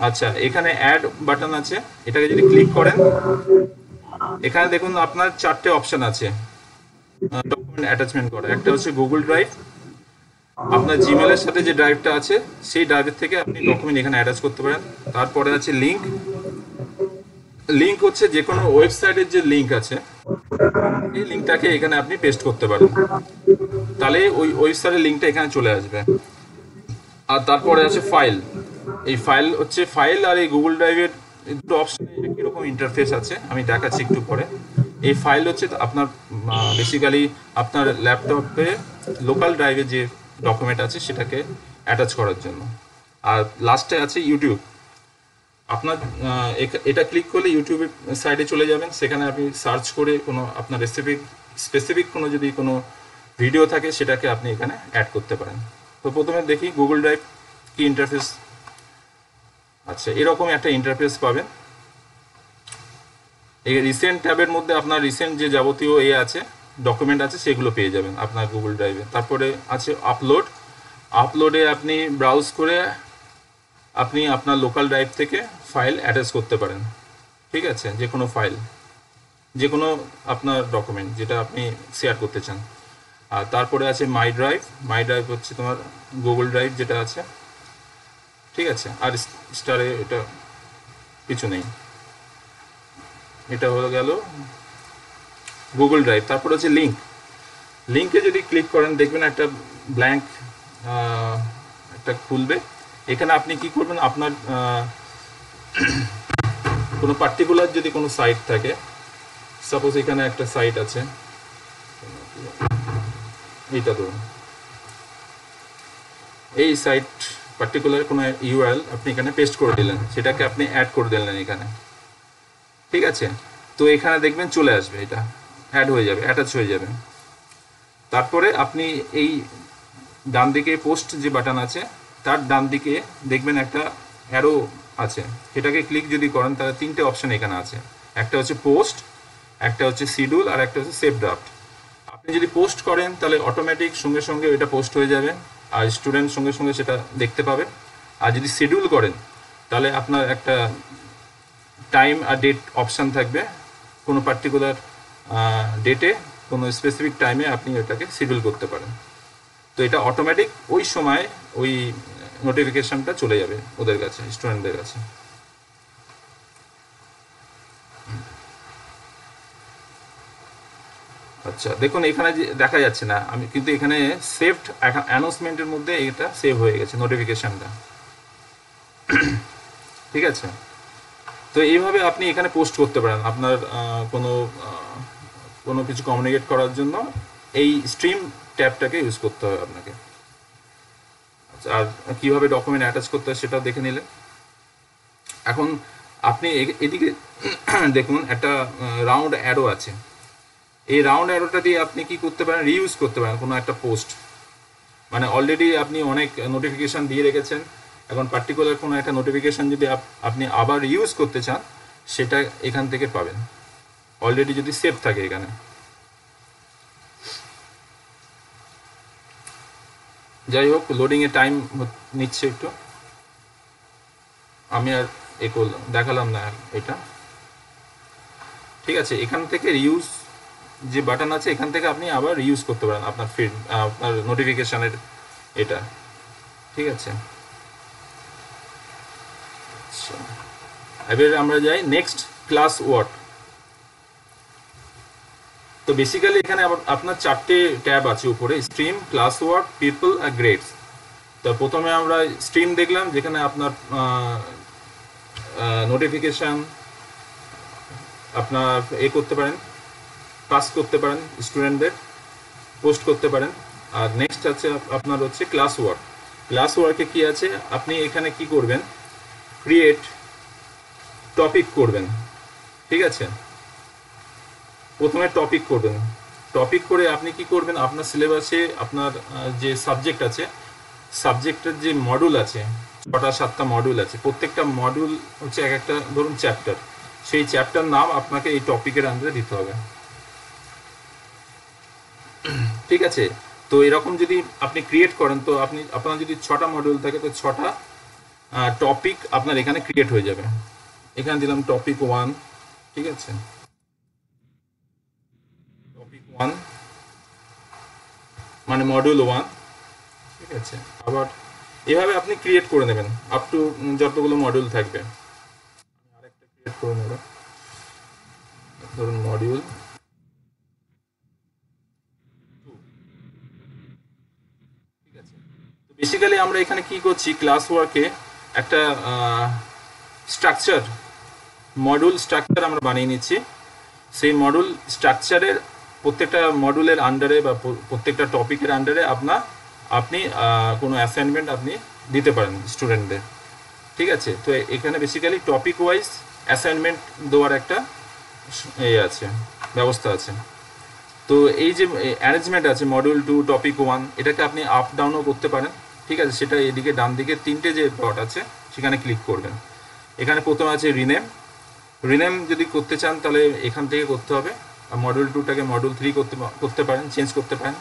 আচ্ছা এখানে অ্যাড বাটন আছে। এটাকে যদি ক্লিক করেন, এখানে দেখুন আপনার চারটে অপশন আছে। ডকুমেন্ট অ্যাটাচমেন্ট করা। একটা হচ্ছে গুগল ড্রাইভ আপনার জিমেলের সাথে যে ড্রাইভটা আছে, সেই ড্রাইভের থেকে আপনি ডকুমেন্ট এখানে অ্যাটাচ করতে পারেন। তারপরে আছে লিংক লিংক হচ্ছে যে কোনো ওয়েবসাইটের যে লিংক আছে, এই লিংকটাকে এখানে আপনি পেস্ট করতে পারেন। তাহলে ওই ওয়েবসাইটের লিংকটা এখানে চলে আসবে। আর তারপরে আছে ফাইল এই ফাইল হচ্ছে ফাইল আর এই গুগল ড্রাইভের দুটো অপশন কীরকম ইন্টারফেস আছে, আমি দেখাচ্ছি একটু পরে। এই ফাইল হচ্ছে আপনার বেসিক্যালি আপনার ল্যাপটপে লোকাল ড্রাইভে যে ডকুমেন্ট আছে সেটাকে অ্যাটাচ করার জন্য। আর লাস্টে আছে ইউটিউব আপনার এটা ক্লিক করলে ইউটিউবের সাইডে চলে যাবেন। সেখানে আপনি সার্চ করে কোনো আপনার রেসিপি স্পেসিফিক কোনো যদি কোনো ভিডিও থাকে, সেটাকে আপনি এখানে অ্যাড করতে পারেন। তো প্রথমে দেখি গুগল ড্রাইভ কি ইন্টারফেস আচ্ছা এরকম একটা ইন্টারফেস পাবেন। এই রিসেন্ট ট্যাবের মধ্যে আপনার রিসেন্ট যে যাবতীয় এ আছে ডকুমেন্ট আছে, সেগুলো পেয়ে যাবেন আপনার গুগল ড্রাইভে তারপরে আছে আপলোড আপলোডে আপনি ব্রাউজ করে আপনি আপনার লোকাল ড্রাইভ থেকে ফাইল অ্যাটাচ করতে পারেন। ঠিক আছে? যে কোনো ফাইল যে কোনো আপনার ডকুমেন্ট যেটা আপনি শেয়ার করতে চান। আর তারপরে আছে মাই ড্রাইভ মাই ড্রাইভ হচ্ছে তোমার গুগল ড্রাইভ যেটা আছে। ঠিক আছে? আর স্টারে এটা কিছু নেই। এটা হয়ে গেল গুগল ড্রাইভ তারপর হচ্ছে লিঙ্ক লিঙ্কে যদি ক্লিক করেন, দেখবেন একটা ব্ল্যাঙ্ক একটা খুলবে। এখানে আপনি কি করবেন? আপনার কোনো পার্টিকুলার যদি কোনো সাইট থাকে সাপোজ এখানে একটা সাইট আছে। এইটা ধরুন এই সাইট পার্টিকুলার কোনো ইউআরএল আপনি এখানে পেস্ট করে দিলেন, সেটাকে আপনি অ্যাড করে দিলেন এখানে। ঠিক আছে? তো এখানে দেখবেন চলে আসবে এটা। অ্যাড হয়ে যাবে অ্যাটাচ হয়ে যাবে। তারপরে আপনি এই ডান দিকে পোস্ট যে বাটন আছে, তার ডান দিকে দেখবেন একটা অ্যারো আছে। সেটাকে ক্লিক যদি করেন, তাহলে তিনটে অপশন এখানে আছে। একটা হচ্ছে পোস্ট একটা হচ্ছে শিডিউল আর একটা হচ্ছে সেভ ড্রাফট আপনি যদি পোস্ট করেন, তাহলে অটোমেটিক সঙ্গে সঙ্গে ওইটা পোস্ট হয়ে যাবে। আর স্টুডেন্ট সঙ্গে সঙ্গে সেটা দেখতে পাবে। আর যদি শিডিউল করেন, তাহলে আপনার একটা টাইম আর ডেট অপশান থাকবে। কোনো পার্টিকুলার ডেটে কোনো স্পেসিফিক টাইমে আপনি এটাকে শিডিউল করতে পারেন। তো এটা অটোমেটিক ওই সময় ওই নোটিফিকেশনটা চলে যাবে ওদের কাছে স্টুডেন্টদের কাছে। আচ্ছা দেখুন, এখানে দেখা যাচ্ছে না, আমি কিন্তু এখানে সেভড অ্যানাউন্সমেন্টের মধ্যে এটা সেভ হয়ে গেছে নোটিফিকেশনটা ঠিক আছে? তো এইভাবে আপনি এখানে পোস্ট করতে পারেন, আপনার কোনো কোনো কিছু কমিউনিকেট করার জন্য। এই স্ট্রিম ট্যাবটাকে ইউজ করতে হবে আপনাকে। আচ্ছা আর কীভাবে ডকুমেন্ট অ্যাটাচ করতে হয় সেটাও দেখে নিলেন। এখন আপনি এদিকে, দেখুন, একটা রাউন্ড অ্যারো আছে। এই রাউন্ড অ্যারোটা দিয়ে আপনি কি করতে পারেন? রিইউজ করতে পারেন কোনো একটা পোস্ট মানে অলরেডি আপনি অনেক নোটিফিকেশন দিয়ে রেখেছেন। এখন পার্টিকুলার কোনো একটা নোটিফিকেশান যদি আপনি আবার ইউজ করতে চান, সেটা এখান থেকে পাবেন। অলরেডি যদি সেভ থাকে এখানে। যাই হোক লোডিংয়ে টাইম নিচ্ছে একটু। আমি আর এ করলাম দেখালাম না এটা। ঠিক আছে, এখান থেকে রিউজ যে বাটন আছে, এখান থেকে আপনি আবার রিউজ করতে পারেন আপনার ফিড আপনার নোটিফিকেশনের এটা। ঠিক আছে? এবার আমরা যাই নেক্সট ক্লাস ওয়ার্ড তো বেসিক্যালি এখানে আপনার চারটে ট্যাব আছে উপরে স্ট্রিম ক্লাস ওয়ার্ক পিপল আর গ্রেডস তো প্রথমে আমরা স্ট্রিম দেখলাম, যেখানে আপনার নোটিফিকেশন আপনার এ করতে পারেন। পাস করতে পারেন স্টুডেন্টদের পোস্ট করতে পারেন। আর নেক্সট আছে আপ- আপনার হচ্ছে ক্লাস ওয়ার্ক ক্লাস ওয়ার্কে কি আছে? আপনি এখানে কি করবেন? ক্রিয়েট টপিক করবেন। ঠিক আছে? প্রথমে টপিক করবেন। টপিক করে আপনি কি করবেন? আপনার সিলেবাসে আপনার যে সাবজেক্ট আছে সাবজেক্টের যে মডিউল আছে, ছটা, সাতটা মডিউল আছে, প্রত্যেকটা মডিউল হচ্ছে এক একটা, ধরুন চ্যাপ্টার সেই চ্যাপ্টার নাম আপনাকে এই টপিকের আন্ডারে দিতে হবে। ঠিক আছে? তো এরকম যদি আপনি ক্রিয়েট করেন, তো আপনি, আপনার যদি ছটা মডিউল থাকে, তো ছটা টপিক আপনার এখানে ক্রিয়েট হয়ে যাবে। এখানে দিলাম টপিক ওয়ান ঠিক আছে? টপিক ওয়ান মানে মডিউল ওয়ান ঠিক আছে? আবার এভাবে আপনি ক্রিয়েট করে নেবেন আপ টু যতগুলো মডিউল থাকবে। আরেকটা ক্রিয়েট করে নেব। ধরুন মডিউল ঠিক আছে তো বেসিক্যালি আমরা এখানে কি করছি? ক্লাস ওয়ার্কে একটা স্ট্রাকচার মডিউল স্ট্রাকচার আমরা বানিয়ে নিচ্ছি। সেই মডুল স্ট্রাকচারের প্রত্যেকটা মডুলের আন্ডারে বা প্রত্যেকটা টপিকের আন্ডারে আপনার আপনি কোনো অ্যাসাইনমেন্ট আপনি দিতে পারেন স্টুডেন্টদের ঠিক আছে? তো এখানে বেসিক্যালি টপিক ওয়াইজ অ্যাসাইনমেন্ট দেওয়ার একটা এ আছে, ব্যবস্থা আছে। তো এই যে অ্যারেঞ্জমেন্ট আছে মডিউল টু টপিক ওয়ান এটাকে আপনি আপ ডাউনও করতে পারেন। ঠিক আছে, সেটা এদিকে ডান দিকে তিনটে যে ডট আছে, সেখানে ক্লিক করবেন। এখানে প্রথম আছে রিনেম রিনেম যদি করতে চান, তাহলে এখান থেকে করতে হবে। আর মডিউল টুটাকে মডিউল থ্রি করতে করতে পারেন চেঞ্জ করতে পারেন।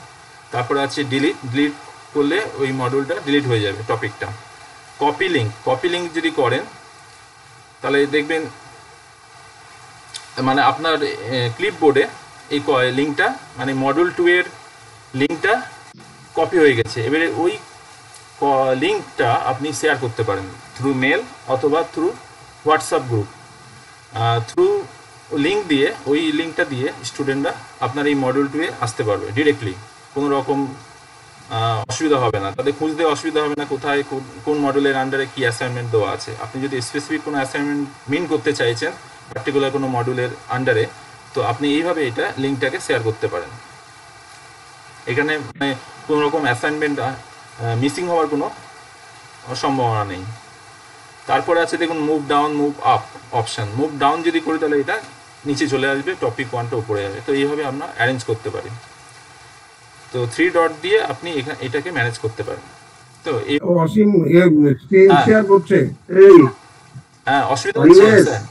তারপরে আছে ডিলিট ডিলিট করলে ওই মডিউলটা ডিলিট হয়ে যাবে টপিকটা কপি লিঙ্ক কপি লিঙ্ক যদি করেন, তাহলে দেখবেন মানে আপনার ক্লিপবোর্ডে এই লিঙ্কটা মানে মডিউল টু এর লিঙ্কটা কপি হয়ে গেছে। এবারে ওই লিঙ্কটা আপনি শেয়ার করতে পারেন থ্রু মেল অথবা through WhatsApp group through link দিয়ে, ওই লিঙ্কটা দিয়ে স্টুডেন্টরা আপনার এই মডিউল টুয়ে আসতে পারবে ডিরেক্টলি কোনো রকম অসুবিধা হবে না। তাদের খুঁজতে অসুবিধা হবে না কোথায় কোন- মডেলের আন্ডারে কি অ্যাসাইনমেন্ট দেওয়া আছে। আপনি যদি স্পেসিফিক কোনো অ্যাসাইনমেন্ট মিন করতে চাইছেন পার্টিকুলার কোনো মডুলের আন্ডারে তো আপনি এইভাবে এটা লিঙ্কটাকে শেয়ার করতে পারেন। এখানে মানে কোনো রকম অ্যাসাইনমেন্ট মিসিং হওয়ার কোনো সম্ভাবনা নেই। তারপরে আছে দেখুন move down move up option move down যদি করি তাহলে এটা নিচে চলে আসবে টপিক ওয়ানটা উপরে যাবে। তো এইভাবে আমরা অ্যারেঞ্জ করতে পারি। তো থ্রি ডট দিয়ে আপনি এখানে এটাকে ম্যানেজ করতে পারেন। তো এই অসীম স্ক্রিন হ্যাঁ। শেয়ার করছে? এই। হ্যাঁ অসুবিধা হচ্ছে স্যার।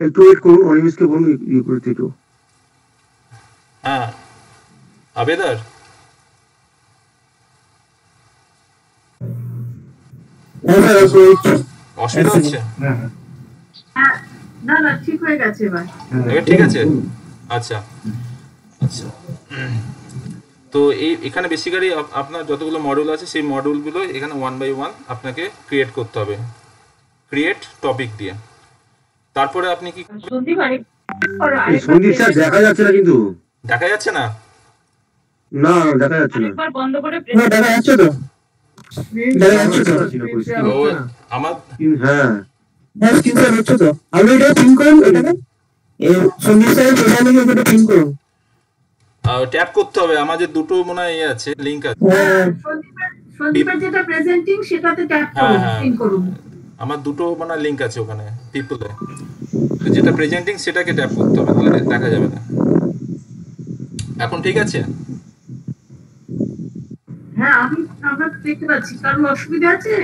একটু ওয়েট করুন অনিমেষকে বলুন ইয়ে করতে একটু হ্যাঁ। আবেদার? অসুবিধা হচ্ছে? হ্যাঁ হ্যাঁ। হ্যাঁ না না ঠিক হয়ে গেছে এবার। হ্যাঁ। ঠিক আছে? আচ্ছা। আচ্ছা। তো এই এখানে বেসিক্যালি আপনার যতগুলো মডিউল আছে সেই মডিউলগুলো এখানে ওয়ান বাই ওয়ান আপনাকে ক্রিয়েট করতে হবে। ক্রিয়েট টপিক দিয়ে। তারপরে আপনি কি সন্দীপ স্যার দেখা যাচ্ছে না কিন্তু। দেখা যাচ্ছে না? না দেখা যাচ্ছে না। বন্ধ করে দেখা যাচ্ছে তো। হ্যাঁ। হ্যাঁ স্ক্রিন শেয়ার হচ্ছে তো আপনি এটা পিন করুন এটাকে। সন্দীপ স্যারের প্রোফাইলে গিয়ে ওটা পিন করুন। ট্যাপ করতে হবে। আমাদের দুটো মনে হয় ইয়ে আছে লিঙ্ক আছে। হ্যাঁ। সন্দীপের সন্দীপের যেটা প্রেজেন্টিং সেটাতে ট্যাপ হ্যাঁ, করুন হ্যাঁ। পিন করুন। আমার দুটো মানে লিঙ্ক আছে ওখানে পিপলে যেটা প্রেজেন্টিং সেটাকে ট্যাপ করতে হবে তাহলে দেখা যাবে না। এখন ঠিক আছে? হ্যাঁ আমি আমরা দেখতে পাচ্ছি। কারণ অসুবিধা আছে?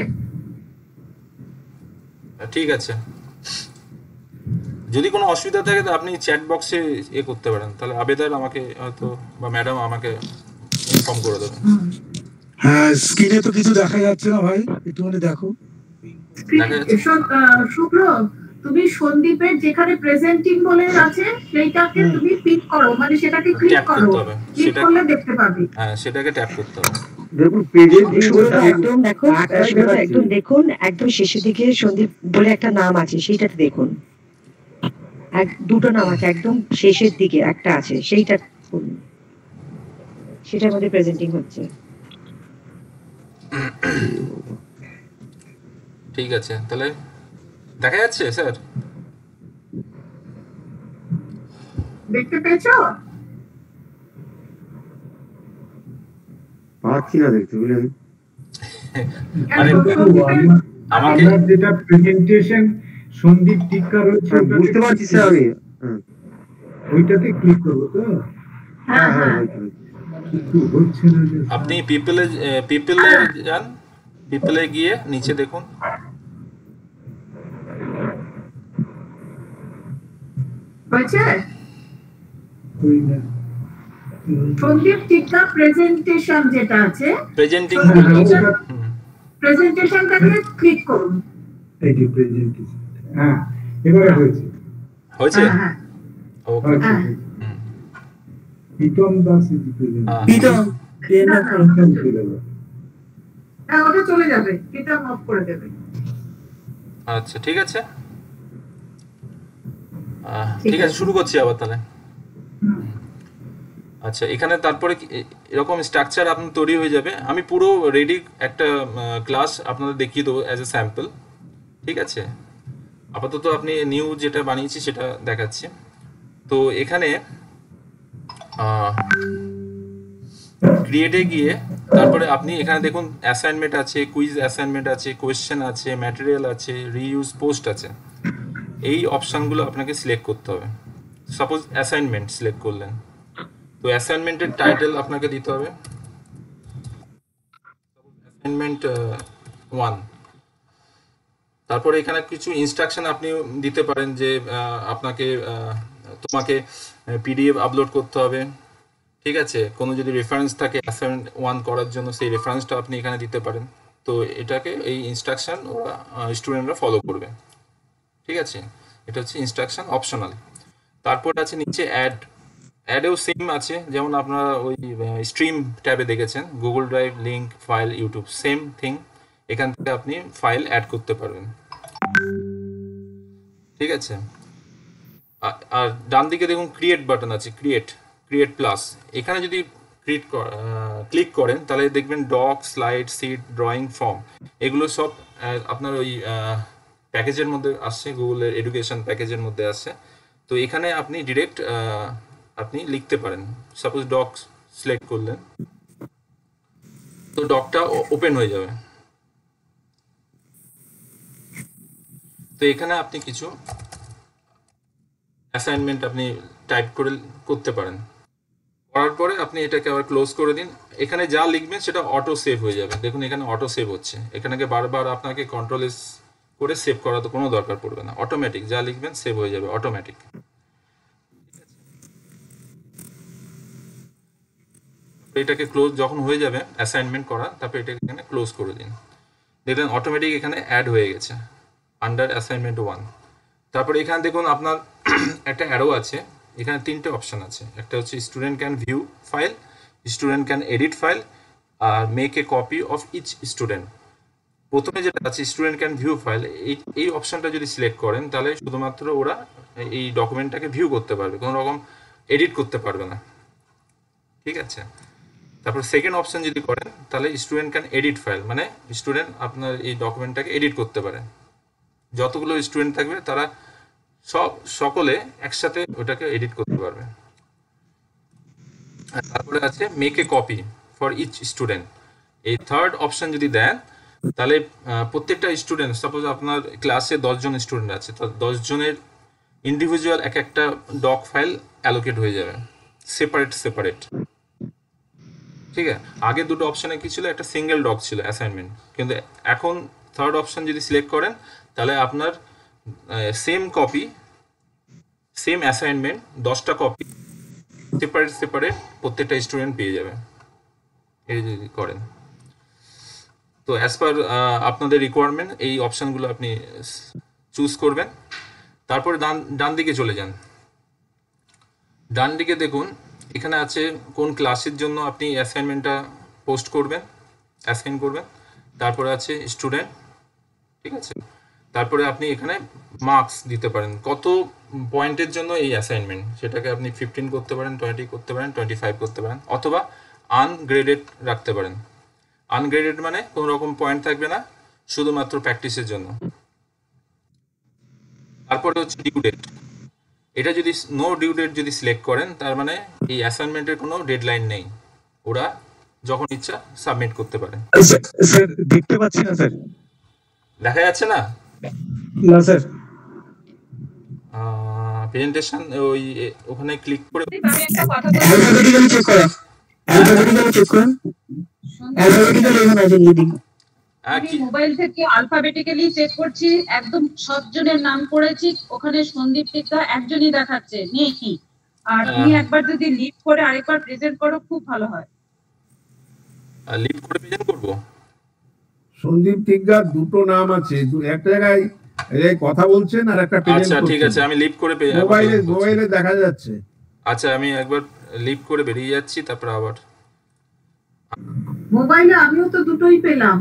ঠিক আছে। যদি কোনো অসুবিধা থাকে তো আপনি চ্যাট বক্সে এ করতে পারেন। তাহলে আবেদার আমাকে হয়তো বা ম্যাডাম আমাকে ইনফর্ম করে দেবেন। হ্যাঁ স্ক্রিনে তো কিছু দেখা যাচ্ছে না ভাই। একটুখানি দেখো। শুভ্র তুমি সন্দীপের যেখানে প্রেজেন্টিং বলে আছে সেইটাকে তুমি পিক করো। মানে সেটাকে ক্লিক করো। ক্লিক করলে দেখতে পাবি। হ্যাঁ সেটাকে ট্যাপ করতে হবে। দেখুন একদম দেখুন আটটা একদম দেখুন একদম শেষের দিকে সন্দীপ বলে একটা নাম আছে সেইটাতে দেখুন। এক দুটো নাম আছে একদম শেষের দিকে একটা আছে সেইটা সেটার মধ্যে প্রেজেন্টিং হচ্ছে। ঠিক আছে তাহলে দেখা যাচ্ছে স্যার? দেখতে পেয়েছ? না দেখতে বুঝলেন আমার যেটা প্রেজেন্টেশন সন্দীপ টিক্কা রয়েছে হ্যাঁ, বুঝতে পারছি স্যার আমি। হ্যাঁ। ওইটাতে ক্লিক করব তো? হ্যাঁ হ্যাঁ হ্যাঁ আপনি পিপলে পিপলে যান পিপলে গিয়ে নিচে দেখুন। হয়েছে? টিকা প্রেজেন্টেশন যেটা আছে প্রেজেন্টিং হ্যাঁ, হ্যাঁ, প্রেজেন্টেশনটাকে ক্লিক করুন। এই যে প্রেজেন্টেশন হ্যাঁ এবারে হয়েছে। হয়েছে? হ্যাঁ হ্যাঁ। ওকে হয়েছে, হ্যাঁ। প্রীতম দাস ইজ প্রেজেন্ট হ্যাঁ হ্যাঁ ওটা চলে যাবে। এটা অফ করে দেবে। আচ্ছা ঠিক আছে। আহ, ঠিক আছে। শুরু করছি আবার তাহলে। আচ্ছা এখানে তারপরে এরকম স্ট্রাকচার আপনার তৈরি হয়ে যাবে। আমি পুরো রেডি একটা ক্লাস আপনাদের দেখিয়ে দেবো অ্যাজ এ স্যাম্পল ঠিক আছে? আপাতত আপনি নিউ যেটা বানিয়েছি সেটা দেখাচ্ছি। তো এখানে ক্রিয়েটে গিয়ে তারপরে আপনি এখানে দেখুন অ্যাসাইনমেন্ট আছে কুইজ অ্যাসাইনমেন্ট আছে কোয়েশ্চেন আছে ম্যাটেরিয়াল আছে রিইউজ পোস্ট আছে। এই অপশানগুলো আপনাকে সিলেক্ট করতে হবে। সাপোজ অ্যাসাইনমেন্ট সিলেক্ট করলেন। তো অ্যাসাইনমেন্টের টাইটেল আপনাকে দিতে হবে। অ্যাসাইনমেন্ট ওয়ান তারপরে এখানে কিছু ইনস্ট্রাকশন আপনি দিতে পারেন যে আপনাকে আহ, তোমাকে পিডিএফ আপলোড করতে হবে। ঠিক আছে? কোনো যদি রেফারেন্স থাকে অ্যাসাইনমেন্ট ওয়ান করার জন্য সেই রেফারেন্সটা আপনি এখানে দিতে পারেন। তো এটাকে এই ইনস্ট্রাকশন ওরা স্টুডেন্টরা ফলো করবে। ঠিক আছে? এটা হচ্ছে ইনস্ট্রাকশন অপশনাল তারপর আছে নিচে অ্যাড অ্যাডেও সেম আছে, যেমন আপনারা ওই স্ট্রিম ট্যাবে দেখেছেন Google drive link file YouTube same thing এখান থেকে আপনি ফাইল অ্যাড করতে পারবেন। ঠিক আছে? আর ডান দিকে দেখুন ক্রিয়েট বাটন আছে ক্রিয়েট ক্রিয়েট প্লাস এখানে যদি ক্রিয়েট ক্লিক করেন, তাহলে দেখবেন doc slide sheet drawing form এগুলো সব আপনার ওই প্যাকেজের মধ্যে আসছে গুগলের এডুকেশন প্যাকেজের মধ্যে আসছে। তো এখানে আপনি ডিরেক্ট আপনি লিখতে পারেন। সাপোজ ডক সিলেক্ট করলেন, তো ডকটা ওপেন হয়ে যাবে। তো এখানে আপনি কিছু অ্যাসাইনমেন্ট আপনি টাইপ করে করতে পারেন। করার পরে আপনি এটাকে আবার ক্লোজ করে দিন। এখানে যা লিখবেন সেটা অটো সেভ হয়ে যাবে। দেখুন, এখানে অটো সেভ হচ্ছে। এখানে বারবার আপনাকে কন্ট্রোল করে সেভ করা তো কোনো দরকার পড়বে না। অটোমেটিক যা লিখবেন সেভ হয়ে যাবে অটোমেটিক এটাকে ক্লোজ যখন হয়ে যাবে অ্যাসাইনমেন্ট করা, তারপর এটাকে এখানে ক্লোজ করে দিন। দেখলেন অটোমেটিক এখানে অ্যাড হয়ে গেছে আন্ডার অ্যাসাইনমেন্ট ওয়ান তারপরে এখানে দেখুন আপনার একটা অ্যারো আছে, এখানে তিনটে অপশন আছে। একটা হচ্ছে student can view file student can edit file R make a copy of each student প্রথমে যেটা আছে স্টুডেন্ট ক্যান ভিউ ফাইল এই এই অপশনটা যদি সিলেক্ট করেন, তাহলে শুধুমাত্র ওরা এই ডকুমেন্টটাকে ভিউ করতে পারবে কোনো রকম এডিট করতে পারবে না। ঠিক আছে? তারপর সেকেন্ড অপশন যদি করেন, তাহলে স্টুডেন্ট ক্যান এডিট ফাইল মানে স্টুডেন্ট আপনার এই ডকুমেন্টটাকে এডিট করতে পারে। যতগুলো স্টুডেন্ট থাকবে, তারা সব, সকলে একসাথে ওটাকে এডিট করতে পারবে। তারপরে আছে make a copy for each student এই থার্ড অপশন যদি দেন, তাহলে প্রত্যেকটা স্টুডেন্ট সাপোজ আপনার ক্লাসে দশজন স্টুডেন্ট আছে, তো দশজনের ইন্ডিভিজুয়াল এক একটা ডক ফাইল অ্যালোকেট হয়ে যাবে। সেপারেট সেপারেট ঠিক আছে? আগে দুটো অপশানে কি ছিল? একটা সিঙ্গেল ডক ছিল অ্যাসাইনমেন্ট কিন্তু এখন থার্ড অপশান যদি সিলেক্ট করেন, তাহলে আপনার সেম কপি সেম অ্যাসাইনমেন্ট দশটা কপি সেপারেট সেপারেট প্রত্যেকটা স্টুডেন্ট পেয়ে যাবে। এই যদি করেন। তো অ্যাজ পার আপনাদের রিকোয়ারমেন্ট এই অপশানগুলো আপনি চুজ করবেন। তারপরে ডান ডান দিকে চলে যান। ডান দিকে দেখুন এখানে আছে কোন ক্লাসের জন্য আপনি অ্যাসাইনমেন্টটা পোস্ট করবেন অ্যাসাইন করবেন। তারপরে আছে স্টুডেন্ট ঠিক আছে? তারপরে আপনি এখানে মার্কস দিতে পারেন। কত পয়েন্টের জন্য এই অ্যাসাইনমেন্ট সেটাকে আপনি ফিফটিন করতে পারেন টোয়েন্টি করতে পারেন টোয়েন্টি ফাইভ করতে পারেন, অথবা আনগ্রেডেড রাখতে পারেন। আনগ্রেডেড মানে কোনো রকম পয়েন্ট থাকবে না, শুধুমাত্র প্র্যাকটিসের জন্য। তারপরে হচ্ছে ডিউ ডেট এটা যদি নো ডিউ ডেট যদি সিলেক্ট করেন তার মানে এই অ্যাসাইনমেন্টের কোনো ডেডলাইন নেই। ওরা যখন ইচ্ছা সাবমিট করতে পারে। স্যার দেখতে পাচ্ছি না স্যার। দেখা যাচ্ছে না? না স্যার। প্রেজেন্টেশন ওই ওখানে ক্লিক করে আমি একটা কথা অ্যালফাবেটিক্যালি চেক করা। অ্যালফাবেটিক্যালি চেক করেন। আমি মোবাইল থেকে আলফাবেটিক্যালি চেক করছি একদম সাতজনের নাম করেছি ওখানে সন্দীপ টিকা একজনই দেখাচ্ছে নেই আর তুমি একবার যদি লিভ করে আরেকবার প্রেজেন্ট করো খুব ভালো হয়। লিভ করে প্রেজেন্ট করব? সন্দীপ টিগ্গার দুটো নাম আছে দু- একটা জায়গায় এই কথা বলছেন আর একটা আচ্ছা ঠিক আছে আমি লিভ করে মোবাইলে মোবাইলে দেখা যাচ্ছে। আচ্ছা আমি একবার লিভ করে বেরিয়ে যাচ্ছি তারপর আবার মোবাইলে আমিও তো দুটোই পেলাম।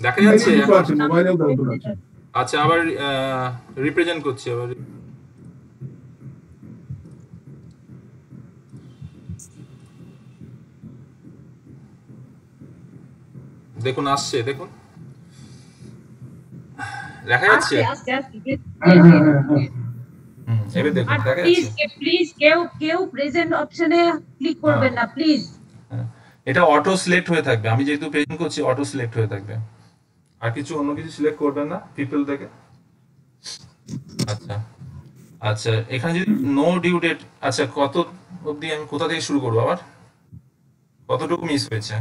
দেখা যাচ্ছে মোবাইলেও আছে আচ্ছা আবার রিপ্রেজেন্ট করছি আবার। দেখুন আসছে দেখুন। দেখা যাচ্ছে? আস্তে হ্যাঁ হ্যাঁ হ্যাঁ হুম এবার দেখুন দেখা প্লিজ যাচ্ছে প্লিজ কেউ কেউ প্রেজেন্ট অপশনে ক্লিক করবেন না প্লিজ এটা অটো সিলেক্ট হয়ে থাকবে। আমি যেহেতু প্রেজেন্ট করছি অটো সিলেক্ট হয়ে থাকবে। আর কিছু অন্য কিছু সিলেক্ট করবেন না পিপল থেকে আচ্ছা। আচ্ছা এখানে যদি নো ডিউ ডেট আচ্ছা কত অবধি আমি কোথা থেকে শুরু করব আবার? কতটুকু মিস হয়েছে?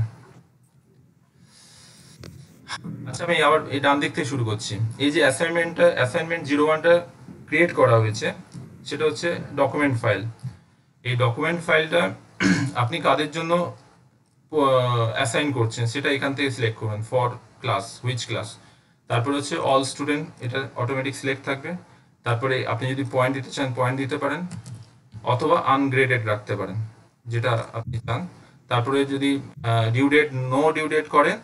আচ্ছা আমি আবার এই ডান দিক থেকে শুরু করছি। এই যে অ্যাসাইনমেন্টটা অ্যাসাইনমেন্ট জিরো ওয়ানটা ক্রিয়েট করা হয়েছে, সেটা হচ্ছে ডকুমেন্ট ফাইল এই ডকুমেন্ট ফাইলটা আপনি কাদের জন্য অ্যাসাইন করছেন, সেটা এখান থেকে সিলেক্ট করবেন ফর ক্লাস হুইচ ক্লাস তারপরে হচ্ছে অল স্টুডেন্ট এটা অটোমেটিক সিলেক্ট থাকবে। তারপরে আপনি যদি পয়েন্ট দিতে চান পয়েন্ট দিতে পারেন, অথবা আনগ্রেডেড রাখতে পারেন, যেটা আপনি চান। তারপরে যদি due date no due date করেন,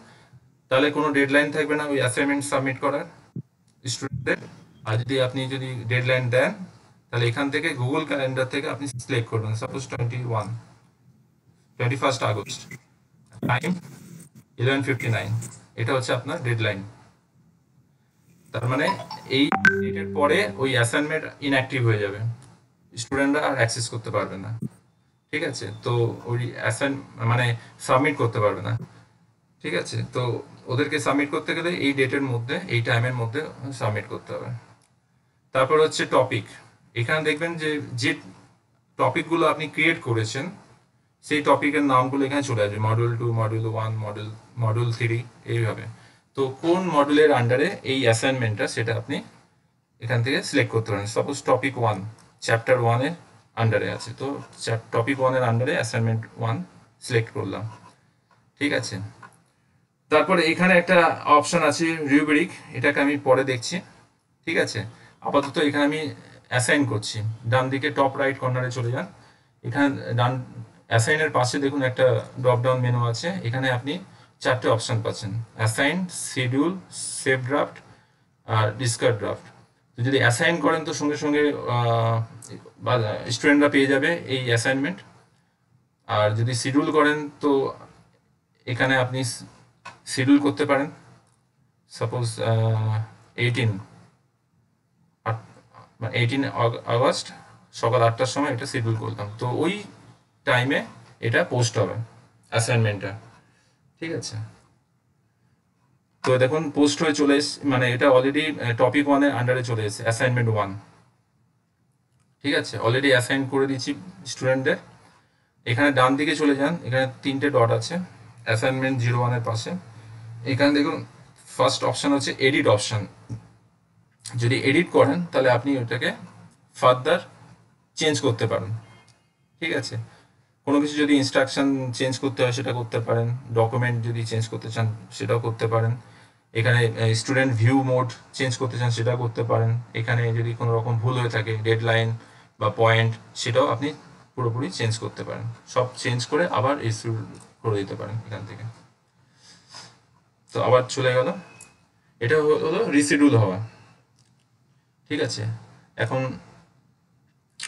তাহলে কোনো ডেডলাইন থাকবে না, ওই অ্যাসাইনমেন্ট সাবমিট করার স্টুডেন্টদের আর যদি আপনি যদি ডেডলাইন দেন, তাহলে এখান থেকে গুগল ক্যালেন্ডার থেকে আপনি সিলেক্ট করবেন। Suppose twenty one twenty first August time eleven fifty nine এটা হচ্ছে আপনার ডেডলাইন তার মানে এই ডেটের পরে ওই অ্যাসাইনমেন্ট ইনঅ্যাক্টিভ হয়ে যাবে। স্টুডেন্টরা আর অ্যাক্সেস করতে পারবে না। ঠিক আছে? তো ওই অ্যাসাইন মানে সাবমিট করতে পারবে না। ঠিক আছে? তো ওদেরকে সাবমিট করতে গেলে এই ডেটের মধ্যে, এই টাইমের মধ্যে সাবমিট করতে হবে। তারপর হচ্ছে টপিক এখানে দেখবেন যে যে টপিকগুলো আপনি ক্রিয়েট করেছেন সেই টপিকের নামগুলো এখানে চলে আসবে module two module one module module three এইভাবে। তো কোন মডিউলের আন্ডারে এই অ্যাসাইনমেন্টটা সেটা আপনি এখান থেকে সিলেক্ট করতে পারেন। সাপোজ টপিক ওয়ান চ্যাপ্টার ওয়ানের আন্ডারে আছে। তো টপিক ওয়ানের আন্ডারে অ্যাসাইনমেন্ট ওয়ান সিলেক্ট করলাম। ঠিক আছে? তারপরে এখানে একটা অপশন আছে রিউবেরিক এটাকে আমি পরে দেখছি। ঠিক আছে? আপাতত এখানে আমি অ্যাসাইন করছি। ডান দিকে টপ রাইট কর্নারে চলে যান। এখানে, ডান অ্যাসাইনের পাশে দেখুন একটা ড্রপ ডাউন মেনু আছে। এখানে আপনি চারটে অপশন পাচ্ছেন। অ্যাসাইন শিডিউল সেভ ড্রাফট আর ডিসকার্ড ড্রাফট তো যদি অ্যাসাইন করেন তো সঙ্গে সঙ্গে স্টুডেন্টরা পেয়ে যাবে এই অ্যাসাইনমেন্ট আর যদি শিডিউল করেন তো এখানে আপনি শিডিউল করতে পারেন। সাপোজ এইটিন এইটিন আগস্ট সকাল আটটার সময় এটা শিডিউল করলাম তো ওই টাইমে এটা পোস্ট হবে অ্যাসাইনমেন্টটা ঠিক আছে? তো দেখুন পোস্ট হয়ে চলে মানে এটা অলরেডি টপিক ওয়ানের আন্ডারে চলে এসেছে অ্যাসাইনমেন্ট ওয়ান ঠিক আছে? অলরেডি অ্যাসাইন করে দিচ্ছি স্টুডেন্টদের এখানে ডান দিকে চলে যান, এখানে তিনটে ডট আছে অ্যাসাইনমেন্ট জিরো ওয়ানের পাশে। এখানে দেখুন ফার্স্ট অপশন হচ্ছে এডিট অপশন যদি এডিট করেন, তাহলে আপনি ওটাকে ফার্দার চেঞ্জ করতে পারেন ঠিক আছে? কোনো কিছু যদি ইনস্ট্রাকশন চেঞ্জ করতে হয়, সেটা করতে পারেন। ডকুমেন্ট যদি চেঞ্জ করতে চান, সেটাও করতে পারেন। এখানে স্টুডেন্ট ভিউ মোড চেঞ্জ করতে চান, সেটাও করতে পারেন। এখানে যদি কোনো রকম ভুল হয়ে থাকে ডেডলাইন বা পয়েন্ট সেটাও আপনি পুরোপুরি চেঞ্জ করতে পারেন। সব চেঞ্জ করে আবার ইস্যু করে দিতে পারেন এখান থেকে। তো আবার চলে গেল। এটা হলো রিসিডিউল হওয়া। ঠিক আছে? এখন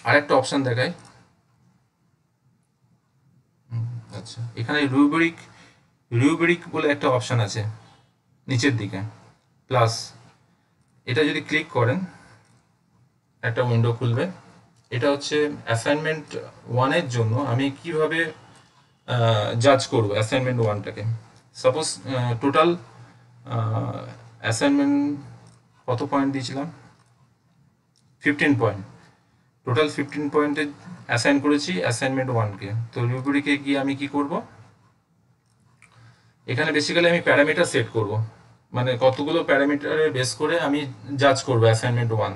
আরেকটা অপশন দেখায় আচ্ছা এখানে রুবেরিক রুবেরিক বলে একটা অপশন আছে, নিচের দিকে প্লাস এটা যদি ক্লিক করেন, একটা উইন্ডো খুলবে, এটা হচ্ছে অ্যাসাইনমেন্ট ওয়ানের জন্য আমি কীভাবে জাজ করব অ্যাসাইনমেন্ট ওয়ানটাকে সাপোজ টোটাল অ্যাসাইনমেন্ট কত পয়েন্ট দিয়েছিলাম? ফিফটিন পয়েন্ট টোটাল ফিফটিন পয়েন্টে অ্যাসাইন করেছি অ্যাসাইনমেন্ট ওয়ানকে তো রুবরিকে গিয়ে আমি কি করব? এখানে বেসিক্যালি আমি প্যারামিটার সেট করব। মানে কতগুলো প্যারামিটারে বেস করে আমি জাজ করব অ্যাসাইনমেন্ট ওয়ান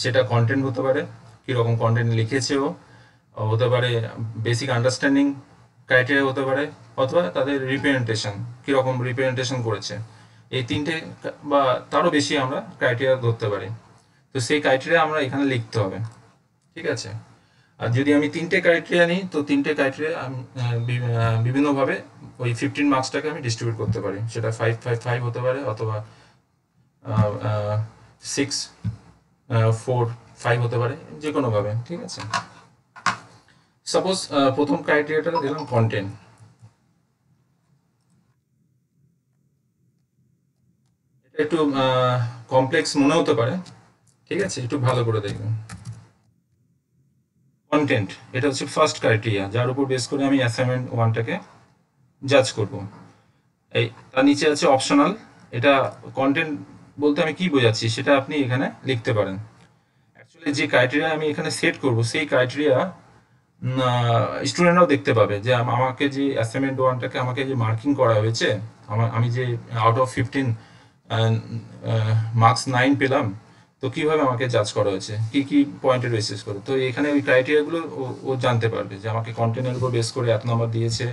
সেটা কন্টেন্ট হতে পারে, কীরকম কন্টেন্ট লিখেছে ও। হতে পারে বেসিক আন্ডারস্ট্যান্ডিং ক্রাইটেরিয়া হতে পারে, অথবা তাদের রিপ্রেজেন্টেশন কীরকম রিপ্রেজেন্টেশন করেছে। এই তিনটে বা তারও বেশি আমরা ক্রাইটেরিয়া ধরতে পারি। তো সেই ক্রাইটেরিয়া আমরা এখানে লিখতে হবে। ঠিক আছে? আর যদি আমি তিনটে ক্রাইটেরিয়া নিই, তো তিনটে ক্রাইটেরিয়া বিভিন্নভাবে ওই ফিফটিন মার্কসটাকে আমি ডিস্ট্রিবিউট করতে পারি। সেটা ফাইভ ফাইভ ফাইভ হতে পারে অথবা সিক্স ফোর ফাইভ হতে পারে যে কোনোভাবে ঠিক আছে? সাপোজ প্রথম ক্রাইটেরিয়াটা দিলাম কন্টেন্ট এটা একটু কমপ্লেক্স মনে হতে পারে, ঠিক আছে? একটু ভালো করে দেখবেন। কন্টেন্ট এটা হচ্ছে ফার্স্ট ক্রাইটেরিয়া যার উপর বেস করে আমি অ্যাসাইনমেন্ট ওয়ানটাকে জাজ করব। এই, তার নিচে আছে অপশনাল এটা কন্টেন্ট বলতে আমি কি বোঝাচ্ছি সেটা আপনি এখানে লিখতে পারেন। অ্যাকচুয়ালি যে ক্রাইটেরিয়া আমি এখানে সেট করব, সেই ক্রাইটেরিয়া স্টুডেন্টরাও দেখতে পাবে যে আমাকে যে অ্যাসাইনমেন্ট ওয়ানটাকে আমাকে যে মার্কিং করা হয়েছে, আমার, আমি যে out of fifteen marks nine পেলাম তো কীভাবে আমাকে জাজ করা হয়েছে? কি কি পয়েন্টের বেসিস করে? তো এখানে ওই ক্রাইটেরিয়াগুলো ও জানতে পারবে যে আমাকে কন্টেন্টের উপর বেস করে এত নাম্বার দিয়েছে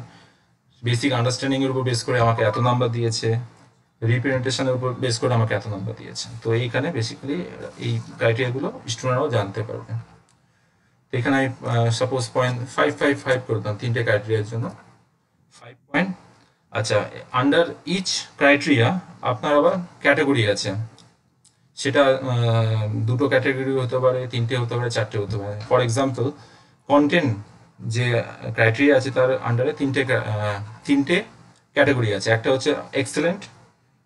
বেসিক আন্ডারস্ট্যান্ডিং এর উপর বেস করে আমাকে এত নাম্বার দিয়েছে রিপ্রেজেন্টেশনের উপর বেস করে আমাকে এত নাম্বার দিয়েছে। তো এইখানে বেসিক্যালি এই ক্রাইটেরিয়াগুলো স্টুডেন্টরাও জানতে পারবে। তো এখানে আমি suppose point five five five করতাম তিনটে ক্রাইটেরিয়ার জন্য। ফাইভ পয়েন্ট আচ্ছা আন্ডার ইচ ক্রাইটেরিয়া আপনার আবার ক্যাটাগরি আছে। সেটা দুটো ক্যাটাগরি হতে পারে, তিনটে হতে পারে, চারটে হতে পারে। ফর এক্সাম্পল কন্টেন্ট যে ক্রাইটেরিয়া আছে তার আন্ডারে তিনটে তিনটে ক্যাটাগরি আছে। একটা হচ্ছে এক্সেলেন্ট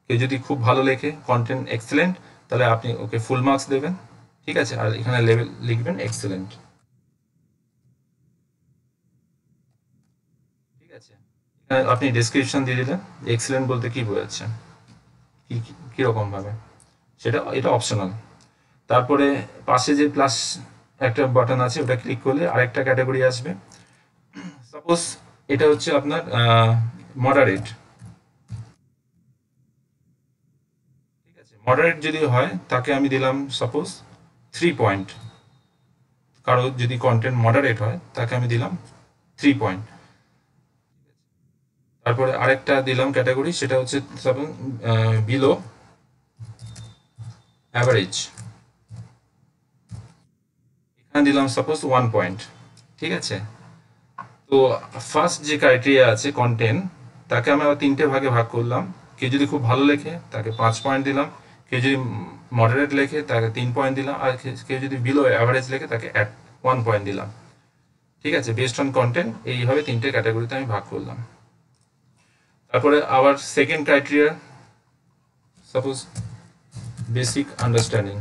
কেউ যদি খুব ভালো লেখে কন্টেন্ট এক্সেলেন্ট তাহলে আপনি ওকে ফুল মার্কস দেবেন, ঠিক আছে? আর এখানে লেভেল লিখবেন এক্সেলেন্ট ঠিক আছে? আপনি ডেসক্রিপশন দিয়ে দিলেন এক্সেলেন্ট বলতে কি বোঝাচ্ছে? কি, কি- কীরকম ভাবে সেটা, এটা অপশনাল তারপরে পাশে যে প্লাস একটা বাটন আছে, ওটা ক্লিক করলে আরেকটা ক্যাটাগরি আসবে। সাপোজ এটা হচ্ছে আপনার মডারেট ঠিক আছে মডারেট যদি হয়, তাকে আমি দিলাম সাপোজ থ্রি পয়েন্ট কারও যদি কন্টেন্ট মডারেট হয়, তাকে আমি দিলাম থ্রি পয়েন্ট তারপরে আরেকটা দিলাম ক্যাটাগরি সেটা হচ্ছে বিলো অ্যাভারেজ এখানে দিলাম সাপোজ ওয়ান পয়েন্ট ঠিক আছে? তো ফার্স্ট যে ক্রাইটেরিয়া আছে কন্টেন্ট তাকে আমি তিনটে ভাগে ভাগ করলাম। কেউ যদি খুব ভালো লেখে, তাকে পাঁচ পয়েন্ট দিলাম। কেউ যদি মডারেট লেখে, তাকে তিন পয়েন্ট দিলাম। আর কেউ যদি বিলো অ্যাভারেজ লেখে, তাকে অ্যাট ওয়ান পয়েন্ট দিলাম। ঠিক আছে? বেস্ট অন কন্টেন্ট এইভাবে তিনটে ক্যাটাগরিতে আমি ভাগ করলাম। তারপরে আবার second criteria suppose basic understanding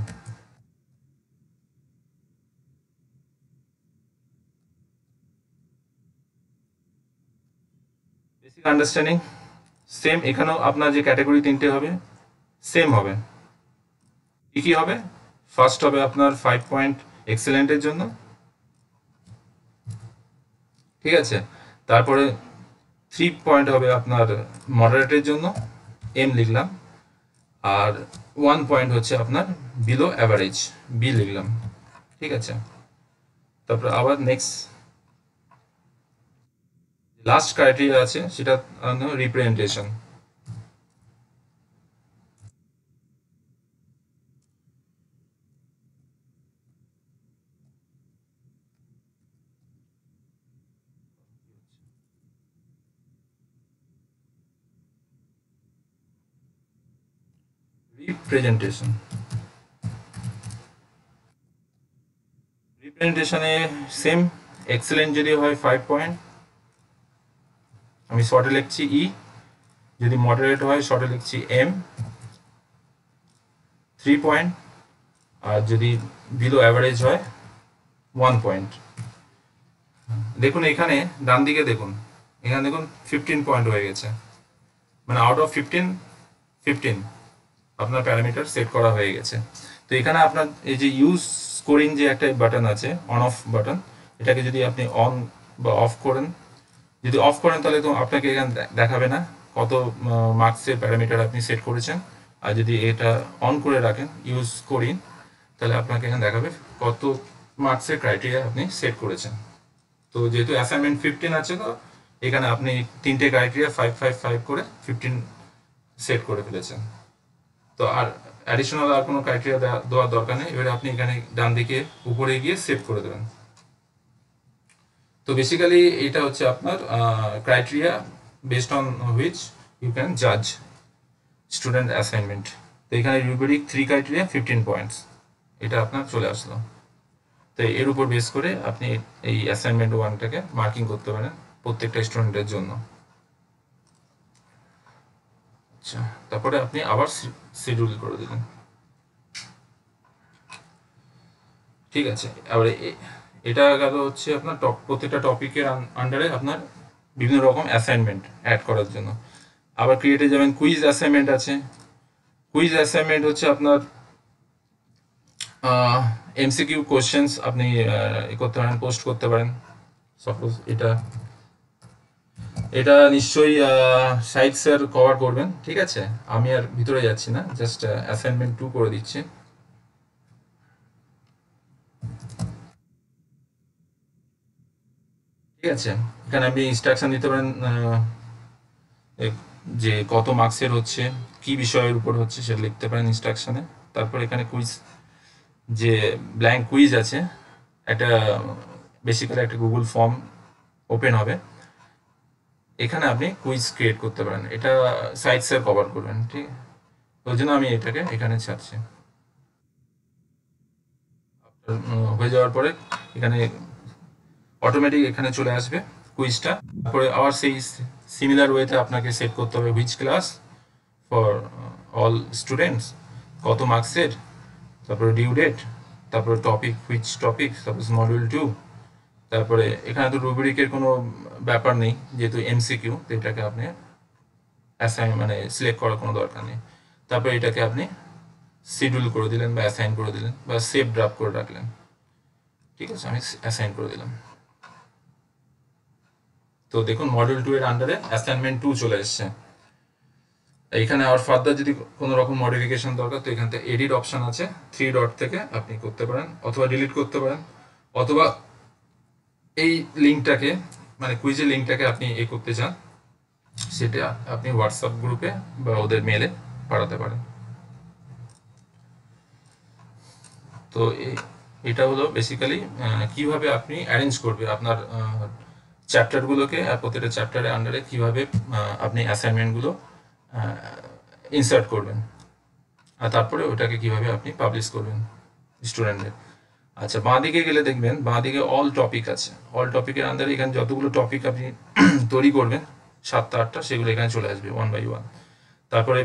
basic understanding same এখানেও আপনার যে ক্যাটাগরি তিনটে হবে সেম হবে। কি কি হবে? ফার্স্ট হবে আপনার ফাইভ পয়েন্ট এক্সেলেন্টের জন্য। ঠিক আছে? তারপরে থ্রি পয়েন্ট হবে আপনার মডারেটের জন্য। এম লিখলাম। আর ওয়ান পয়েন্ট হচ্ছে আপনার বিলো অ্যাভারেজ বি লিখলাম। ঠিক আছে? তারপরে আবার নেক্সট লাস্ট ক্রাইটেরিয়া আছে, সেটা রিপ্রেজেন্টেশন রিপ্রেজেন্টেশন রিপ্রেজেন্টেশনে সেম এক্সেলেন্ট যদি হয় ফাইভ পয়েন্ট আমি শর্টে লিখছি ই যদি মডারেট হয় শর্টে লিখছি এম থ্রি পয়েন্ট আর যদি বিলো অ্যাভারেজ হয় ওয়ান পয়েন্ট দেখুন এখানে, ডান দিকে দেখুন, এখানে দেখুন ফিফটিন পয়েন্ট হয়ে গেছে। মানে আউট অফ ফিফটিন ফিফটিন আপনার প্যারামিটার সেট করা হয়ে গেছে। তো এখানে আপনার এই যে ইউজ স্কোরিং যে একটা বাটন আছে অন অফ বাটন এটাকে যদি আপনি অন বা অফ করেন, যদি অফ করেন তাহলে তো আপনাকে এখানে দেখাবে না কত মার্কসের প্যারামিটার আপনি সেট করেছেন। আর যদি এটা অন করে রাখেন ইউজ স্কোরিং তাহলে আপনাকে এখানে দেখাবে কত মার্কসের ক্রাইটেরিয়া আপনি সেট করেছেন। তো যেহেতু অ্যাসাইনমেন্ট ফিফটিন আছে তো, এখানে আপনি তিনটে ক্রাইটেরিয়া ফাইভ ফাইভ ফাইভ করে ফিফটিন সেট করে ফেলেছেন। তো আর অ্যাডিশনাল আর কোনো ক্রাইটেরিয়া দেওয়ার দরকার নেই। এবারে আপনি এখানে ডান দিকে উপরে গিয়ে সেভ করে দেবেন। তো বেসিক্যালি এটা হচ্ছে আপনার criteria based on which you can জাজ স্টুডেন্ট অ্যাসাইনমেন্ট তো এখানে rubric three criteria fifteen points এটা আপনার চলে আসলো। তো এর উপর বেস করে আপনি এই অ্যাসাইনমেন্ট ওয়ানটাকে মার্কিং করতে পারেন প্রত্যেকটা স্টুডেন্টের জন্য। আচ্ছা তারপরে আপনি আবার শিডিউল করে দিলেন। ঠিক আছে, এবারে এটা গেল হচ্ছে আপনার টপ প্রত্যেকটা টপিকের আন্ডারে আপনার বিভিন্ন রকম অ্যাসাইনমেন্ট অ্যাড করার জন্য। আবার ক্রিয়েটে যাবেন কুইজ অ্যাসাইনমেন্ট আছে। কুইজ অ্যাসাইনমেন্ট হচ্ছে আপনার এমসিকিউ কোশ্চেন্স আপনি করতে পারেন পোস্ট করতে পারেন। সাপোজ এটা এটা নিশ্চয়ই সাইট স্যার কভার করবেন, ঠিক আছে? আমি আর ভিতরে যাচ্ছি না জাস্ট অ্যাসাইনমেন্ট টু করে দিচ্ছি। ঠিক আছে? এখানে আপনি ইনস্ট্রাকশন দিতে পারেন যে কত মার্কসের হচ্ছে, কি বিষয়ের উপর হচ্ছে, সেটা লিখতে পারেন ইনস্ট্রাকশনে তারপর এখানে কুইজ যে ব্ল্যাঙ্ক কুইজ আছে, একটা বেসিক্যালি একটা গুগল ফর্ম ওপেন হবে। এখানে আপনি কুইজ ক্রিয়েট করতে পারেন। এটা সাইটসে কভার করবেন, ঠিক? ওই জন্য আমি এটাকে এখানে ছাড়ছি। হয়ে যাওয়ার পরে এখানে অটোমেটিক এখানে চলে আসবে কুইজটা তারপরে আবার সেই সিমিলার ওয়েতে আপনাকে সেট করতে হবে which class for all students কত মার্কসের তারপরে ডিউ ডেট তারপরে topic which topic suppose module two তারপরে এখানে তো রুব্রিকের কোনো ব্যাপার নেই, যেহেতু এমসিকিউ তো এটাকে আপনি অ্যাসাইন মানে সিলেক্ট করার কোনো দরকার নেই। তারপরে এটাকে আপনি শিডিউল করে দিলেন বা অ্যাসাইন করে দিলেন বা সেভ ড্রাফট করে রাখলেন। ঠিক আছে, আমি অ্যাসাইন করে দিলাম। তো দেখুন মডেল টু এর আন্ডারে অ্যাসাইনমেন্ট টু চলে এসছে। এখানে আর ফার্দার যদি কোনো রকম মডিফিকেশন দরকার, তো এখান থেকে এডিট অপশন আছে। থ্রি ডট থেকে আপনি করতে পারেন, অথবা ডিলিট করতে পারেন, অথবা এই লিঙ্কটাকে মানে কুইজের লিঙ্কটাকে আপনি এ করতে চান, সেটা আপনি হোয়াটসঅ্যাপ গ্রুপে বা ওদের মেলে পাঠাতে পারেন। তো এটা হলো বেসিক্যালি কীভাবে আপনি অ্যারেঞ্জ করবে আপনার চ্যাপ্টারগুলোকে আর প্রত্যেকটা চ্যাপ্টারের আন্ডারে কীভাবে আপনি অ্যাসাইনমেন্টগুলো ইনসার্ট করবেন। আর তারপরে ওটাকে কীভাবে আপনি পাবলিশ করবেন স্টুডেন্টদের আচ্ছা বাঁ দিকে গেলে দেখবেন বাঁ দিকে অল টপিক আছে অল টপিকের আন্ডারে এখানে যতগুলো টপিক আপনি তৈরি করবেন, সাতটা, আটটা, সেগুলো এখানে চলে আসবে ওয়ান বাই ওয়ান তারপরে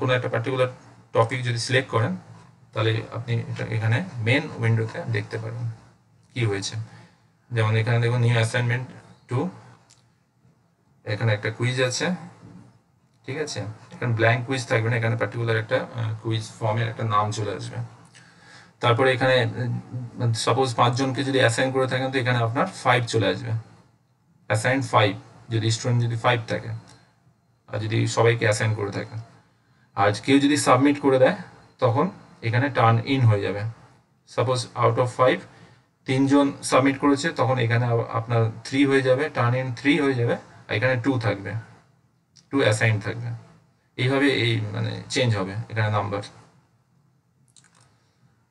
কোনো একটা পার্টিকুলার টপিক যদি সিলেক্ট করেন, তাহলে আপনি এটা এখানে মেন উইন্ডোতে দেখতে পারবেন কি হয়েছে। যেমন এখানে দেখুন নিউ অ্যাসাইনমেন্ট টু এখানে একটা কুইজ আছে, ঠিক আছে? এখানে ব্ল্যাঙ্ক কুইজ থাকবে না, এখানে পার্টিকুলার একটা কুইজ ফর্মের একটা নাম চলে আসবে। তারপরে এখানে সাপোজ পাঁচজনকে যদি অ্যাসাইন করে থাকেন, তো এখানে আপনার ফাইভ চলে আসবে। অ্যাসাইন ফাইভ যদি স্টুডেন্ট যদি ফাইভ থাকে, আর যদি সবাইকে অ্যাসাইন করে থাকে। আর কেউ যদি সাবমিট করে দেয়, তখন এখানে টার্ন ইন হয়ে যাবে। সাপোজ আউট অফ ফাইভ তিনজন সাবমিট করেছে, তখন এখানে আপনার থ্রি হয়ে যাবে টার্ন ইন থ্রি হয়ে যাবে, আর এখানে টু থাকবে। টু অ্যাসাইন থাকবে। এইভাবে এই মানে চেঞ্জ হবে, এখানে নাম্বার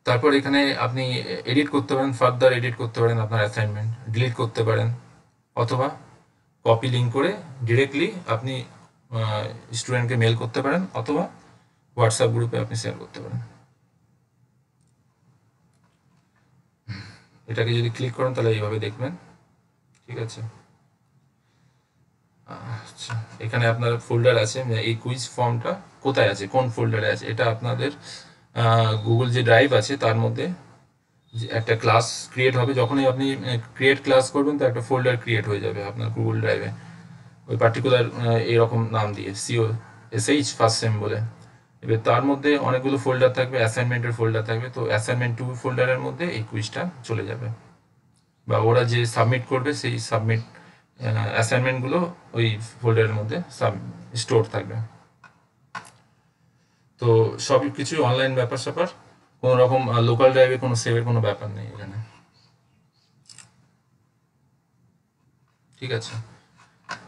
তারপর এখানে আপনি এডিট করতে পারেন ফার্দার এডিট করতে পারেন আপনার অ্যাসাইনমেন্ট ডিলিট করতে পারেন, অথবা কপি লিঙ্ক করে ডিরেক্টলি আপনি স্টুডেন্টকে মেল করতে পারেন, অথবা হোয়াটসঅ্যাপ গ্রুপে আপনি শেয়ার করতে পারেন। এটাকে যদি ক্লিক করেন তাহলে এইভাবে দেখবেন। ঠিক আছে? আচ্ছা এখানে আপনার ফোল্ডার আছে এই কুইজ ফর্মটা কোথায় আছে? কোন ফোল্ডারে আছে? এটা আপনাদের গুগল যে ড্রাইভ আছে, তার মধ্যে একটা ক্লাস ক্রিয়েট হবে, যখনই আপনি ক্রিয়েট ক্লাস করবেন, তো একটা ফোল্ডার ক্রিয়েট হয়ে যাবে আপনার গুগল ড্রাইভে ওই পার্টিকুলার এরকম নাম দিয়ে সিও এসএইচ ফার্স্ট সেম বলে। এবার তার মধ্যে অনেকগুলো ফোল্ডার থাকবে অ্যাসাইনমেন্টের ফোল্ডার থাকবে, তো অ্যাসাইনমেন্ট টু ফোল্ডারের মধ্যে এই কুইজটা চলে যাবে। বা ওরা যে সাবমিট করবে, সেই সাবমিট অ্যাসাইনমেন্টগুলো ওই ফোল্ডারের মধ্যে সাব স্টোর থাকবে। তো সব কিছু অনলাইন ব্যাপার স্যাপার, কোনো রকম লোকাল ড্রাইভে কোনো সেভের কোনো ব্যাপার নেই এখানে। ঠিক আছে।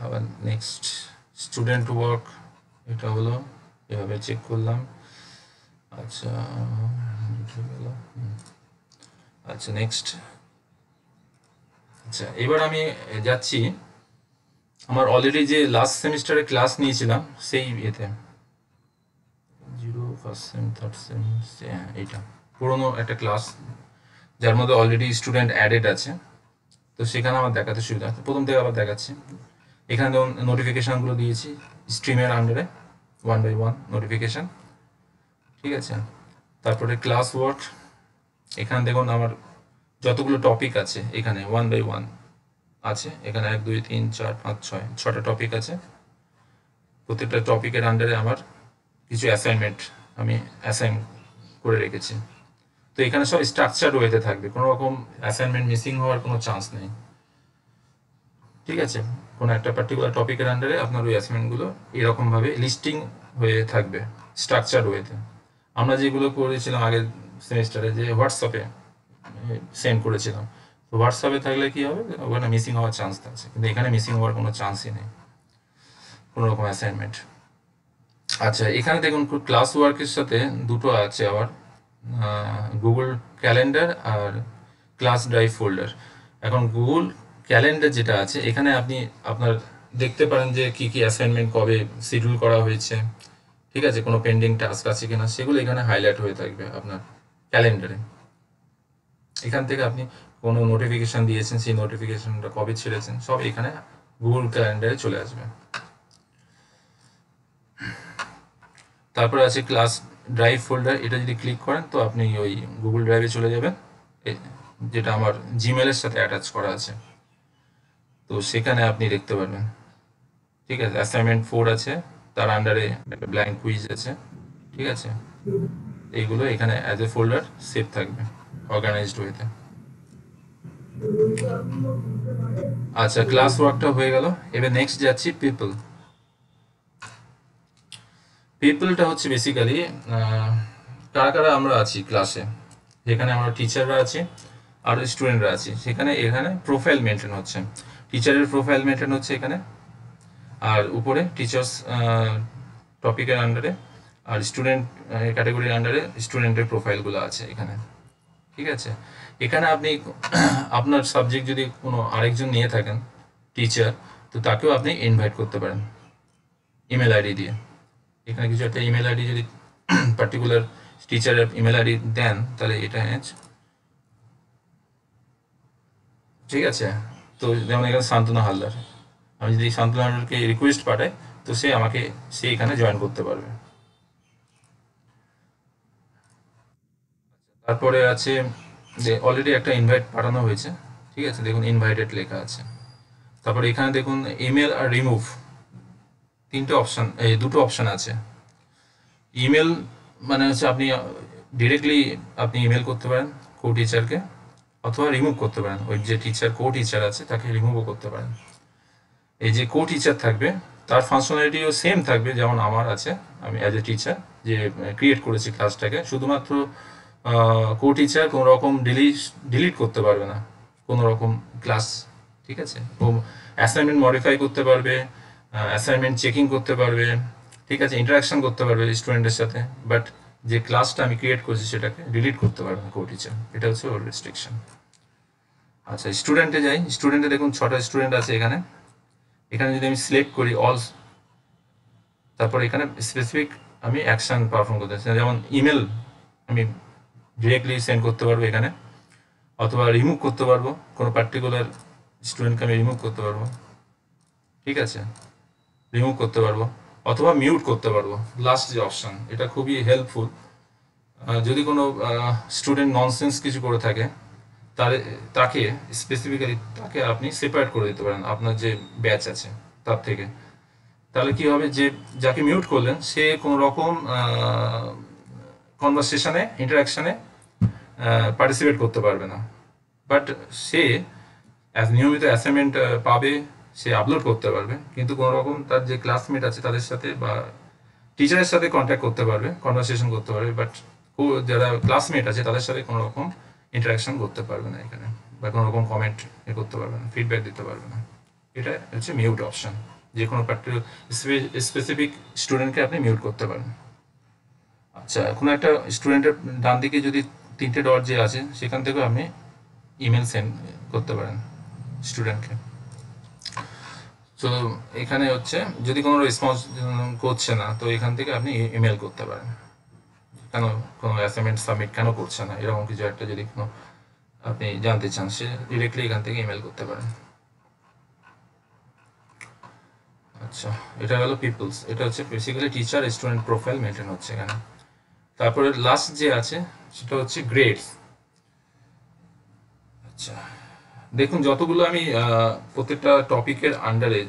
আবার নেক্সট স্টুডেন্ট ওয়ার্ক এটা হলো, এভাবে চেক করলাম। আচ্ছা আচ্ছা নেক্সট আচ্ছা এবার আমি যাচ্ছি। আমার অলরেডি যে লাস্ট সেমিস্টারে ক্লাস নিয়েছিলাম, সেই ইয়েতে। ফার্স্ট সেম থার্ড সেম এইটা। পুরোনো একটা ক্লাস যার মধ্যে অলরেডি স্টুডেন্ট অ্যাডেড আছে। তো সেখানে আমার দেখাতে সুবিধা আছে প্রথম থেকে আবার দেখাচ্ছি। এখানে যেমন নোটিফিকেশানগুলো দিয়েছি স্ট্রিমের আন্ডারে ওয়ান বাই ওয়ান নোটিফিকেশান ঠিক আছে? তারপরে ক্লাস ওয়ার্ক এখানে দেখুন আমার যতগুলো টপিক আছে এখানে ওয়ান বাই ওয়ান আছে। এখানে এক, দুই, তিন, চার, পাঁচ, ছয়, ছটা টপিক আছে। প্রত্যেকটা টপিকের আন্ডারে আমার কিছু অ্যাসাইনমেন্ট আমি অ্যাসাইন করে রেখেছি। তো এখানে সব স্ট্রাকচার ওয়েতে থাকবে। কোনো রকম অ্যাসাইনমেন্ট মিসিং হওয়ার কোনো চান্স নেই। ঠিক আছে? কোনো একটা পার্টিকুলার টপিকের আন্ডারে আপনার ওই অ্যাসাইনমেন্টগুলো এরকমভাবে লিস্টিং হয়ে থাকবে স্ট্রাকচার ওয়েতে আমরা যেগুলো করেছিলাম আগের সেমিস্টারে যে হোয়াটসঅ্যাপে সেন্ড করেছিলাম। তো হোয়াটসঅ্যাপে থাকলে কি হবে? ওখানে মিসিং হওয়ার চান্স আছে। কিন্তু এখানে মিসিং হওয়ার কোনো চান্সই নেই। কোনো রকম অ্যাসাইনমেন্ট আচ্ছা এখানে দেখুন ক্লাস ওয়ার্কের সাথে দুটো আছে আবার গুগল ক্যালেন্ডার আর ক্লাস ড্রাইভ ফোল্ডার এখন গুগল ক্যালেন্ডার যেটা আছে, এখানে আপনি আপনার দেখতে পারেন যে কি কি অ্যাসাইনমেন্ট কবে শিডিউল করা হয়েছে, ঠিক আছে, কোনো পেন্ডিং টাস্ক আছে কিনা, সেগুলো এখানে হাইলাইট হয়ে থাকবে আপনার ক্যালেন্ডারে এখান থেকে আপনি কোনো নোটিফিকেশন দিয়েছেন, সেই নোটিফিকেশনটা কবে ছেড়েছেন, সব এখানে গুগল ক্যালেন্ডারে চলে আসবে। তারপরে আছে ক্লাস ড্রাইভ ফোল্ডার এটা যদি ক্লিক করেন, তো আপনি ওই গুগল ড্রাইভে চলে যাবেন। যেটা আমার জিমেলের সাথে অ্যাটাচ করা আছে। তো সেখানে আপনি দেখতে পারবেন। ঠিক আছে অ্যাসাইনমেন্ট ফোর আছে, তার আন্ডারে একটা ব্ল্যাঙ্ক কুইজ আছে। ঠিক আছে? এইগুলো এখানে অ্যাজ এ ফোল্ডার সেভ থাকবে অর্গানাইজড ওয়েতে আচ্ছা ক্লাস ওয়ার্কটা হয়ে গেল। এবার নেক্সট যাচ্ছি পিপল পিপলটা হচ্ছে বেসিক্যালি কারা কারা আমরা আছি ক্লাসে যেখানে আমরা টিচাররা আছি, আর স্টুডেন্টরা আছি। সেখানে, এখানে প্রোফাইল মেনটেন হচ্ছে। টিচারের প্রোফাইল মেনটেন হচ্ছে এখানে। আর উপরে টিচার্স টপিকের আন্ডারে আর স্টুডেন্ট ক্যাটাগরির আন্ডারে স্টুডেন্টের প্রোফাইলগুলো আছে এখানে। ঠিক আছে? এখানে আপনি, আপনার সাবজেক্ট যদি কোনো আরেকজন নিয়ে থাকেন টিচার তো তাকেও আপনি ইনভাইট করতে পারেন। ইমেল আইডি দিয়ে। এখানে কিছু একটা ইমেল আইডি যদি পার্টিকুলার টিচারের ইমেল আইডি দেন, তাহলে এটা হ্যাঁ। ঠিক আছে। তো যেমন এখানে শান্তনু হালদার। আমি যদি শান্তনু হালদারকে রিকোয়েস্ট পাঠাই, তো সে আমাকে, সে এখানে জয়েন করতে পারবে। তারপরে আছে যে অলরেডি একটা ইনভাইট পাঠানো হয়েছে। ঠিক আছে, দেখুন ইনভাইটেড লেখা আছে। তারপরে এখানে দেখুন ইমেল আর রিমুভ তিনটে অপশান এই দুটো অপশান আছে। ইমেল মানে হচ্ছে আপনি ডিরেক্টলি আপনি ইমেল করতে পারেন কো টিচারকে অথবা রিমুভ করতে পারেন। ওই যে টিচার কো টিচার আছে, তাকে রিমুভও করতে পারেন। এই যে কো টিচার থাকবে, তার ফাংশনালিটিও সেম থাকবে, যেমন আমার আছে, আমি অ্যাজ এ টিচার যে ক্রিয়েট করেছি ক্লাসটাকে শুধুমাত্র কো টিচার কোনো রকম ডিলিট ডিলিট করতে পারবে না। কোনো রকম ক্লাস ঠিক আছে? ও অ্যাসাইনমেন্ট মডিফাই করতে পারবে অ্যাসাইনমেন্ট চেকিং করতে পারবে, ঠিক আছে ইন্টারাকশন করতে পারবে স্টুডেন্টের সাথে বাট যে ক্লাসটা আমি ক্রিয়েট করছি সেটাকে ডিলিট করতে পারবে কো টিচার এটা হচ্ছে ওর রেস্ট্রিকশন আচ্ছা স্টুডেন্টে যাই স্টুডেন্টে দেখুন ছটা স্টুডেন্ট আছে এখানে। এখানে যদি আমি সিলেক্ট করি অল তারপর এখানে স্পেসিফিক আমি অ্যাকশন পারফর্ম করতে যেমন ইমেল আমি ডিরেক্টলি সেন্ড করতে পারব এখানে, অথবা রিমুভ করতে পারব। কোনো পার্টিকুলার স্টুডেন্টকে আমি রিমুভ করতে পারব। ঠিক আছে? রিমুভ করতে পারব, অথবা মিউট করতে পারব। লাস্ট যে অপশন এটা খুবই হেল্পফুল যদি কোনো স্টুডেন্ট ননসেন্স কিছু করে থাকে, তার, তাকে স্পেসিফিক্যালি তাকে আপনি সেপারেট করে দিতে পারেন, আপনার যে ব্যাচ আছে, তার থেকে। তাহলে কি হবে যে, যাকে মিউট করলেন, সে কোনো রকম কনভারসেশনে ইন্টারাকশনে পার্টিসিপেট করতে পারবে না। বাট সে নিয়মিত অ্যাসাইনমেন্ট পাবে সে আপলোড করতে পারবে। কিন্তু কোনো রকম তার যে ক্লাসমেট আছে তাদের সাথে বা টিচারের সাথে কন্ট্যাক্ট করতে পারবে কনভারসেশন করতে পারবে বাট যারা ক্লাসমেট আছে তাদের সাথে কোনো রকম ইন্টারাকশন করতে পারবে না এখানে বা কোনো রকম কমেন্ট এ করতে পারবে না ফিডব্যাক দিতে পারবে না। এটা হচ্ছে মিউট অপশন যে কোনো স্পেসিফিক স্টুডেন্টকে আপনি মিউট করতে পারেন। আচ্ছা কোনো একটা স্টুডেন্টের ডান দিকে যদি তিনটে ডট যে আছে, সেখান থেকেও আপনি ইমেল সেন্ড করতে পারেন স্টুডেন্টকে তো এখানে হচ্ছে, যদি কোনো রেসপন্স করছে না, তো এখান থেকে আপনি ইমেল করতে পারেন। কেন কোনো অ্যাসাইনমেন্ট সাবমিট কেন করছে না? এরকম কিছু একটা যদি কোনো আপনি জানতে চান, সে ডিরেক্টলি এখান থেকে ইমেল করতে পারেন। আচ্ছা এটা হলো পিপলস এটা হচ্ছে basically teacher student profile maintain হচ্ছে এখানে। তারপরে লাস্ট যে আছে, সেটা হচ্ছে গ্রেডস আচ্ছা দেখুন, যতগুলো আমি প্রত্যেকটা টপিকের আন্ডারে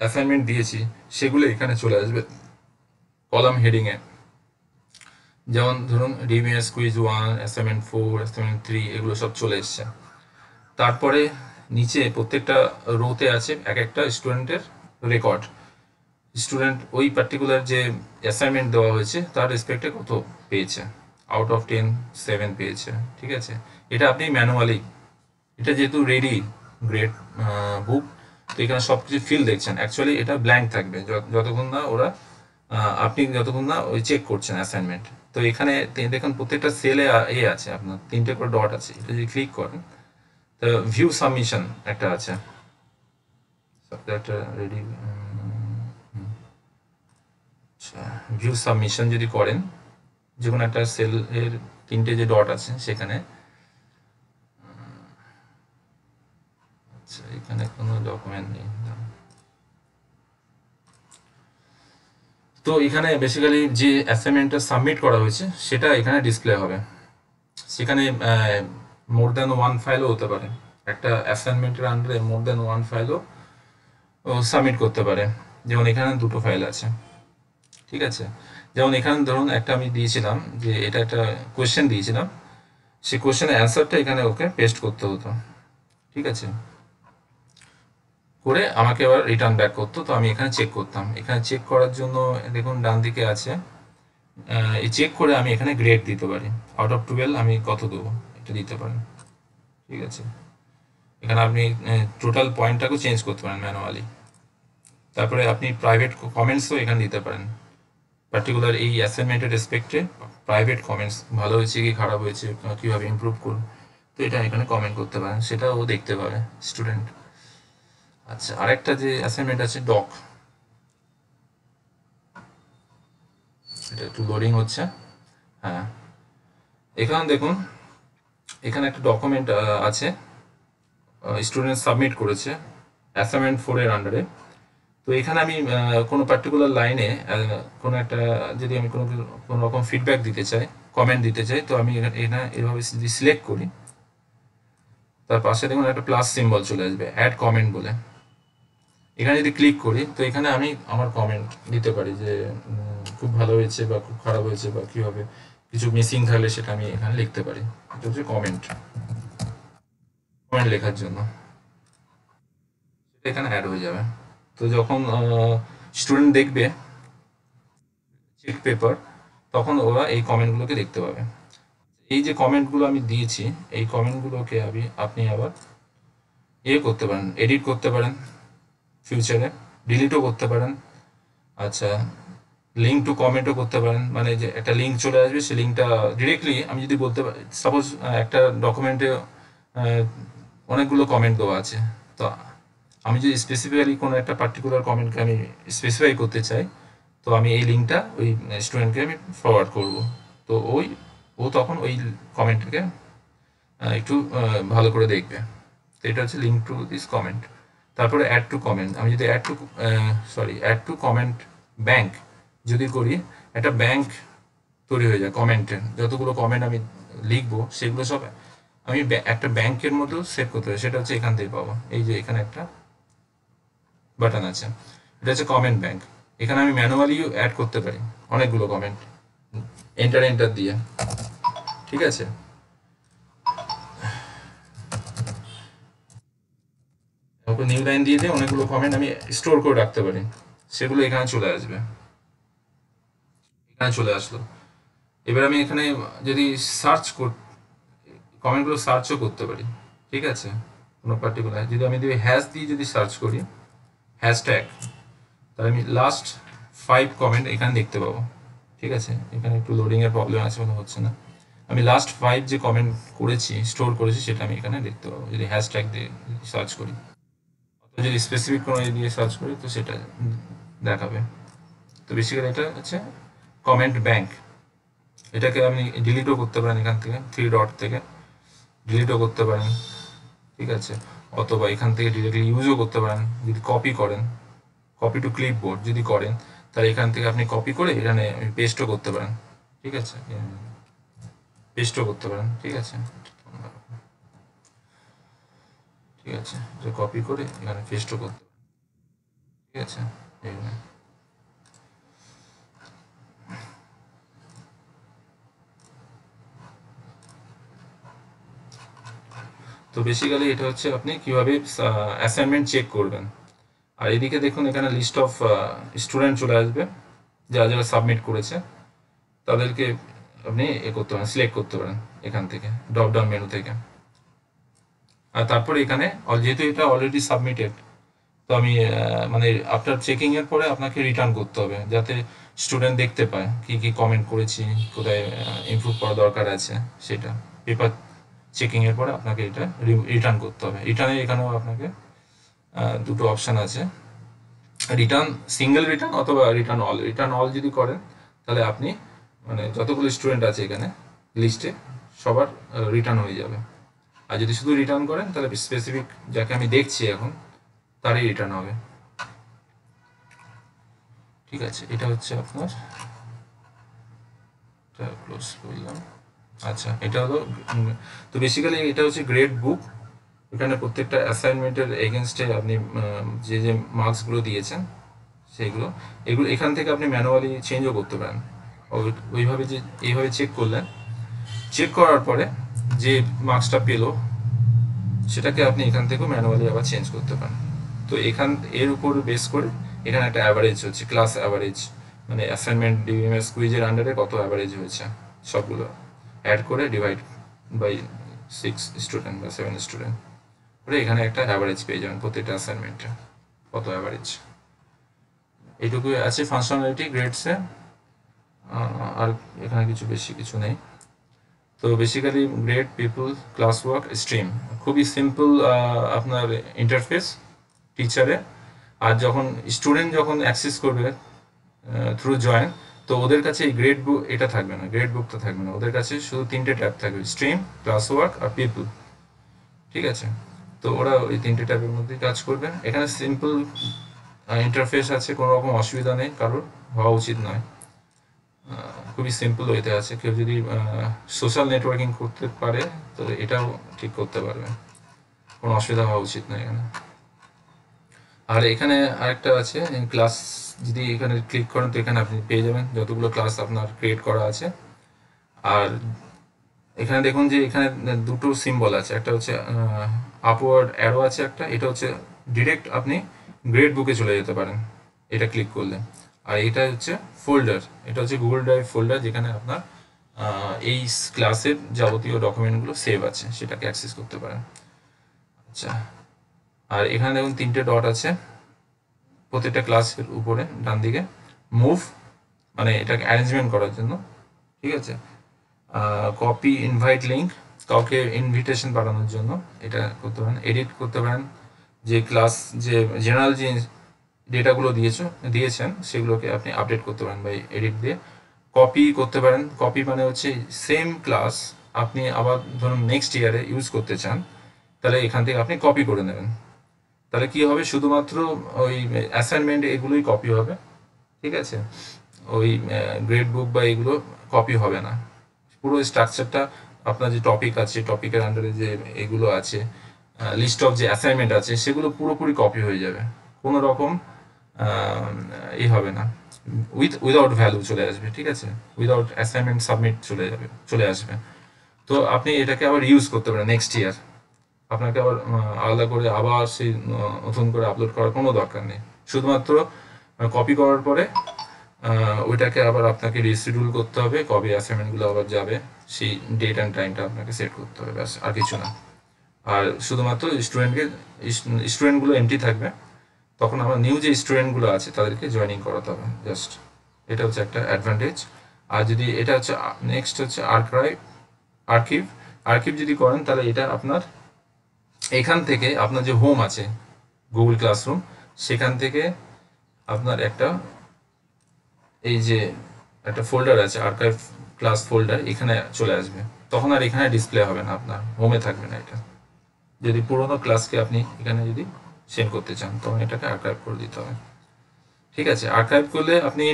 অ্যাসাইনমেন্ট দিয়েছি, সেগুলো এখানে চলে আসবে কলাম হেডিংয়ে যেমন ধরুন DBS quiz one assignment four assignment three এগুলো সব চলে এসছে। তারপরে নিচে প্রত্যেকটা রোতে আছে এক একটা স্টুডেন্টের রেকর্ড স্টুডেন্ট ওই পার্টিকুলার যে অ্যাসাইনমেন্ট দেওয়া হয়েছে, তার রেসপেক্টে কত পেয়েছে? আউট অফ টেন সেভেন পেয়েছে, ঠিক আছে? এটা আপনি ম্যানুয়ালি এটা যেহেতু রেডি গ্রেড বুক তো এখানে সব কিছু ফিল দেখছেন। অ্যাকচুয়ালি এটা ব্ল্যাঙ্ক থাকবে। যত- যতক্ষণ না ওরা আপনি যতক্ষণ না ওই চেক করছেন অ্যাসাইনমেন্ট তো এখানে দেখুন, প্রত্যেকটা সেলে এ আছে আপনার। তিনটে করে ডট আছে। এটা যদি ক্লিক করেন, তো ভিউ সাবমিশন একটা আছে। একটা রেডি ভিউ সাবমিশন যদি করেন যে কোনো একটা সেলের তিনটে যে ডট আছে সেখানে আচ্ছা এখানে কোনো ডকুমেন্ট নেই। তো এখানে বেসিক্যালি যে অ্যাসাইনমেন্টটা সাবমিট করা হয়েছে, সেটা এখানে ডিসপ্লে হবে। সেখানে মোর দ্যান ওয়ান ফাইলও হতে পারে। একটা অ্যাসাইনমেন্টের আন্ডারে মোর দ্যান ওয়ান ফাইলও সাবমিট করতে পারে। যেমন এখানে দুটো ফাইল আছে। ঠিক আছে? যেমন এখানে ধরুন একটা আমি দিয়েছিলাম যে এটা একটা কোয়েশ্চেন দিয়েছিলাম। সেই কোয়েশ্চেনের অ্যান্সারটা এখানে ওকে পেস্ট করতে হতো। ঠিক আছে? করে আমাকে আবার রিটার্ন ব্যাক করতো, তো আমি এখানে চেক করতাম। এখানে চেক করার জন্য দেখুন, ডান দিকে আছে। এই চেক করে আমি এখানে গ্রেড দিতে পারি। আউট অফ টুয়েলভ আমি কত দেবো? এটা দিতে পারেন। ঠিক আছে? এখানে আপনি টোটাল পয়েন্টটাকেও চেঞ্জ করতে পারেন ম্যানুয়ালি তারপরে আপনি প্রাইভেট কমেন্টসও এখানে দিতে পারেন। পার্টিকুলার এই অ্যাসাইনমেন্টের রেসপেক্টে প্রাইভেট কমেন্টস ভালো হয়েছে কি, খারাপ হয়েছে, কীভাবে ইমপ্রুভ করুন, তো এটা এখানে কমেন্ট করতে পারেন। সেটাও দেখতে পাবে স্টুডেন্ট আচ্ছা আরেকটা যে অ্যাসাইনমেন্ট আছে ডক এটা একটু লোডিং হচ্ছে। হ্যাঁ। এখানে দেখুন, এখানে একটা ডকুমেন্ট আছে। স্টুডেন্ট সাবমিট করেছে অ্যাসাইনমেন্ট ফোরের আন্ডারে তো এখানে আমি কোনো পার্টিকুলার লাইনে কোনো একটা, যদি আমি কোনো কোনো রকম ফিডব্যাক দিতে চাই কমেন্ট দিতে চাই, তো আমি এখানে এভাবে যদি সিলেক্ট করি, তার পাশে দেখুন একটা প্লাস সিম্বল চলে আসবে অ্যাড কমেন্ট বলে। এখানে যদি ক্লিক করি, তো এখানে আমি আমার কমেন্ট দিতে পারি যে খুব ভালো হয়েছে বা খুব খারাপ হয়েছে বা কীভাবে কিছু মিসিং থাকলে সেটা আমি এখানে লিখতে পারি। এটা হচ্ছে কমেন্ট কমেন্ট লেখার জন্য। সেটা এখানে অ্যাড হয়ে যাবে। তো যখন স্টুডেন্ট দেখবে চেক পেপার তখন ওরা এই কমেন্টগুলোকে দেখতে পাবে। এই যে কমেন্টগুলো আমি দিয়েছি, এই কমেন্টগুলোকে আমি আপনি আবার ইয়ে করতে পারেন এডিট করতে পারেন। ফিউচারে ডিলিটও করতে পারেন। আচ্ছা লিঙ্ক টু কমেন্টও করতে পারেন। মানে যে একটা লিঙ্ক চলে আসবে, সেই লিঙ্কটা ডিরেক্টলি আমি যদি বলতে পারি সাপোজ একটা ডকুমেন্টে অনেকগুলো কমেন্ট দেওয়া আছে। তো আমি যদি স্পেসিফিক্যালি কোনো একটা পার্টিকুলার কমেন্টকে আমি স্পেসিফাই করতে চাই, তো আমি এই লিঙ্কটা ওই স্টুডেন্টকে আমি ফরওয়ার্ড করব। তো ওই, ও তখন ওই কমেন্টকে একটু ভালো করে দেখবে। তো এটা হচ্ছে লিঙ্ক টু দিস কমেন্ট তারপরে অ্যাড টু কমেন্ট আমি যদি add to sorry add to comment bank যদি করি, একটা ব্যাংক তৈরি হয়ে যায় কমেন্টের যতগুলো কমেন্ট আমি লিখব, সেগুলো সব আমি একটা ব্যাংকের মধ্যেও সেভ করতে হবে সেটা হচ্ছে এখান থেকে পাবো। এই যে এখানে একটা বাটন আছে। এটা হচ্ছে কমেন্ট ব্যাংক এখানে আমি ম্যানুয়ালিও অ্যাড করতে পারি। অনেকগুলো কমেন্ট এন্টার এন্টার দিয়ে। ঠিক আছে? তারপর নিউ লাইন দিয়ে দিয়ে অনেকগুলো কমেন্ট আমি স্টোর করে রাখতে পারি। সেগুলো এখানে চলে আসবে। এখানে চলে আসলো। এবার আমি এখানে যদি সার্চ কর কমেন্টগুলো সার্চও করতে পারি। ঠিক আছে? কোনো পার্টিকুলার যদি আমি যদি হ্যাশ দিয়ে যদি সার্চ করি হ্যাশট্যাগ তাহলে আমি লাস্ট ফাইভ কমেন্ট এখানে দেখতে পাবো। ঠিক আছে? এখানে একটু লোডিংয়ের প্রবলেম আছে মনে হচ্ছে না। আমি লাস্ট ফাইভ যে কমেন্ট করেছি স্টোর করেছি, সেটা আমি এখানে দেখতে পাবো। যদি হ্যাশট্যাগ দিয়ে সার্চ করি। যদি স্পেসিফিক কোনো দিয়ে সার্চ করি, তো সেটা দেখাবে। তো বেসিক্যালি এটা হচ্ছে কমেন্ট ব্যাংক এটাকে আপনি ডিলিটও করতে পারেন এখান থেকে থ্রি ডট থেকে। ডিলিটও করতে পারেন, ঠিক আছে? অথবা এখান থেকে ডিরেক্টলি ইউজও করতে পারেন, যদি কপি করেন। কপি টু ক্লিপ বোর্ড যদি করেন, তাহলে এখান থেকে আপনি কপি করে এখানে পেস্টও করতে পারেন, ঠিক আছে? পেস্টও করতে পারেন, ঠিক আছে? ঠিক আছে? এটা কপি করে এখানে পেস্টও করতে ঠিক আছে? এখানে তো বেসিক্যালি এটা হচ্ছে আপনি কীভাবে অ্যাসাইনমেন্ট চেক করবেন। আর এদিকে দেখুন, এখানে লিস্ট অফ স্টুডেন্ট চলে আসবে, যারা যারা সাবমিট করেছে। তাদেরকে আপনি এ করতে পারেন সিলেক্ট করতে পারেন এখান থেকে ড্রপ ডাউন মেনু থেকে। তারপরে এখানে যেহেতু এটা অলরেডি সাবমিটেড তো আমি মানে আফটার চেকিং এর পরে আপনাকে রিটার্ন করতে হবে, যাতে স্টুডেন্ট দেখতে পায় কি কি কমেন্ট করেছি, কোথায় ইমপ্রুভ করা দরকার আছে, সেটা পেপার চেকিং এর পরে আপনাকে এটা রিটার্ন করতে হবে। রিটার্নে এখানেও আপনাকে দুটো অপশন আছে। রিটার্ন সিঙ্গেল রিটার্ন অথবা রিটার্ন অল রিটার্ন অল যদি করেন, তাহলে আপনি মানে যতগুলো স্টুডেন্ট আছে এখানে লিস্টে সবার রিটার্ন হয়ে যাবে। আর যদি শুধু রিটার্ন করেন, তাহলে স্পেসিফিক যাকে আমি দেখছি এখন, তারই রিটার্ন হবে। ঠিক আছে, এটা হচ্ছে আপনার ক্লোজ করলাম। আচ্ছা এটা হলো তো বেসিক্যালি এটা হচ্ছে গ্রেড বুক এখানে প্রত্যেকটা অ্যাসাইনমেন্টের এগেনস্টে আপনি যে যে মার্কসগুলো দিয়েছেন, সেইগুলো, এগুলো, এখান থেকে আপনি ম্যানুয়ালি চেঞ্জও করতে পারেন। ওইভাবে যে, এইভাবে চেক করলেন। চেক করার পরে যে মার্কসটা পেল, সেটাকে আপনি এখান থেকেও ম্যানুয়ালি আবার চেঞ্জ করতে পারেন। তো এখান, এর উপর বেস করে এখানে একটা অ্যাভারেজ হচ্ছে ক্লাস অ্যাভারেজ মানে অ্যাসাইনমেন্ট ডিএমএস কুইজের আন্ডারে কত অ্যাভারেজ হয়েছে, সবগুলো অ্যাড করে ডিভাইড বাই সিক্স স্টুডেন্ট বা সেভেন স্টুডেন্ট করে এখানে একটা অ্যাভারেজ পেয়ে যাবেন প্রত্যেকটা অ্যাসাইনমেন্টে কত অ্যাভারেজ এইটুকুই আছে ফাংশনালিটি গ্রেডসে আর এখানে কিছু বেশি কিছু নেই। তো basically great people class work stream খুবই সিম্পল আপনার ইন্টারফেস টিচারে আর যখন স্টুডেন্ট যখন অ্যাক্সেস করবে থ্রু জয়েন তো ওদের কাছে এই গ্রেড বুক এটা থাকবে না গ্রেড বুকটা থাকবে না। ওদের কাছে শুধু তিনটে ট্যাব থাকবে স্ট্রিম ক্লাস ওয়ার্ক আর পিপল ঠিক আছে? তো ওরা ওই তিনটে ট্যাবের মধ্যেই কাজ করবে। এখানে সিম্পল ইন্টারফেস আছে, কোনো রকম অসুবিধা নেই, কারোর হওয়া উচিত নয়। খুবই সিম্পল ওয়েতে আছে। কেউ যদি সোশ্যাল নেটওয়ার্কিং করতে পারে তো এটাও ঠিক করতে পারবে। কোনো অসুবিধা হওয়া উচিত নয় এখানে। আর এখানে আরেকটা আছে ক্লাস যদি এখানে ক্লিক করেন, তো এখানে আপনি পেয়ে যাবেন। যতগুলো ক্লাস আপনার ক্রিয়েট করা আছে। আর এখানে দেখুন যে এখানে দুটো সিম্বল আছে। একটা হচ্ছে আপওয়ার্ড অ্যারো আছে একটা। এটা হচ্ছে ডিরেক্ট আপনি গ্রেড বুকে চলে যেতে পারেন। এটা ক্লিক করলে। আর এটা হচ্ছে ফোল্ডার এটা হচ্ছে গুগল ড্রাইভ ফোল্ডার যেখানে আপনার এই ক্লাসের যাবতীয় ডকুমেন্টগুলো সেভ আছে, সেটাকে অ্যাক্সেস করতে পারেন। আচ্ছা আর এখানে দেখুন তিনটে ডট আছে, প্রত্যেকটা ক্লাসের উপরে, ডান দিকে মুভ মানে এটাকে অ্যারেঞ্জমেন্ট করার জন্য, ঠিক আছে? কপি ইনভাইট লিঙ্ক কাউকে ইনভিটেশন পাঠানোর জন্য এটা করতে পারেন এডিট করতে পারেন, যে ক্লাস যে জেনারেল যে ডেটাগুলো দিয়েছ, দিয়েছেন, সেগুলোকে আপনি আপডেট করতে পারেন বা এডিট দিয়ে। কপি করতে পারেন। কপি মানে হচ্ছে সেম ক্লাস আপনি আবার ধরুন নেক্সট ইয়ারে ইউজ করতে চান, তাহলে এখান থেকে আপনি কপি করে নেবেন। তাহলে কি হবে? শুধুমাত্র ওই অ্যাসাইনমেন্ট এগুলোই কপি হবে, ঠিক আছে? ওই গ্রেড বুক বা এগুলো কপি হবে না। পুরো স্ট্রাকচারটা আপনার যে টপিক আছে টপিকের আন্ডারে যে এগুলো আছে লিস্ট অফ যে অ্যাসাইনমেন্ট আছে, সেগুলো পুরোপুরি কপি হয়ে যাবে। কোনো রকম ই হবে না। উইথ উইদাউট ভ্যালু চলে আসবে, ঠিক আছে? উইদাউট অ্যাসাইনমেন্ট সাবমিট চলে যাবে, চলে আসবে। তো আপনি এটাকে আবার ইউজ করতে পারেন নেক্সট ইয়ার আপনাকে আবার আলাদা করে আবার সেই নতুন করে আপলোড করার কোনো দরকার নেই। শুধুমাত্র কপি করার পরে ওইটাকে আবার আপনাকে রিশিডিউল করতে হবে। কবে অ্যাসাইনমেন্টগুলো আবার যাবে। সেই ডেট অ্যান্ড টাইমটা আপনাকে সেট করতে হবে, ব্যাস, আর কিছু না। আর শুধুমাত্র স্টুডেন্টকে স্টুডেন্টগুলো এমটি থাকবে। তখন আমার নিউ যে স্টুডেন্টগুলো আছে, তাদেরকে জয়েনিং করাতে হবে। জাস্ট এটা হচ্ছে একটা অ্যাডভান্টেজ আর যদি এটা হচ্ছে নেক্সট হচ্ছে আর্কাইভ আর্কিভ আর্কিভ যদি করেন, তাহলে এটা আপনার এখান থেকে আপনার যে হোম আছে গুগল ক্লাসরুম সেখান থেকে আপনার একটা এই যে একটা ফোল্ডার আছে আর্কাইভ ক্লাস ফোল্ডার এখানে চলে আসবে। তখন আর এখানে ডিসপ্লে হবে না আপনার হোমে থাকবে না এটা। যদি পুরোনো ক্লাসকে আপনি এখানে যদি সেন্ড করতে চান তখন এটাকে আর্কাইভ করে দিতে হবে। ঠিক আছে আর্কাইভ করলে আপনি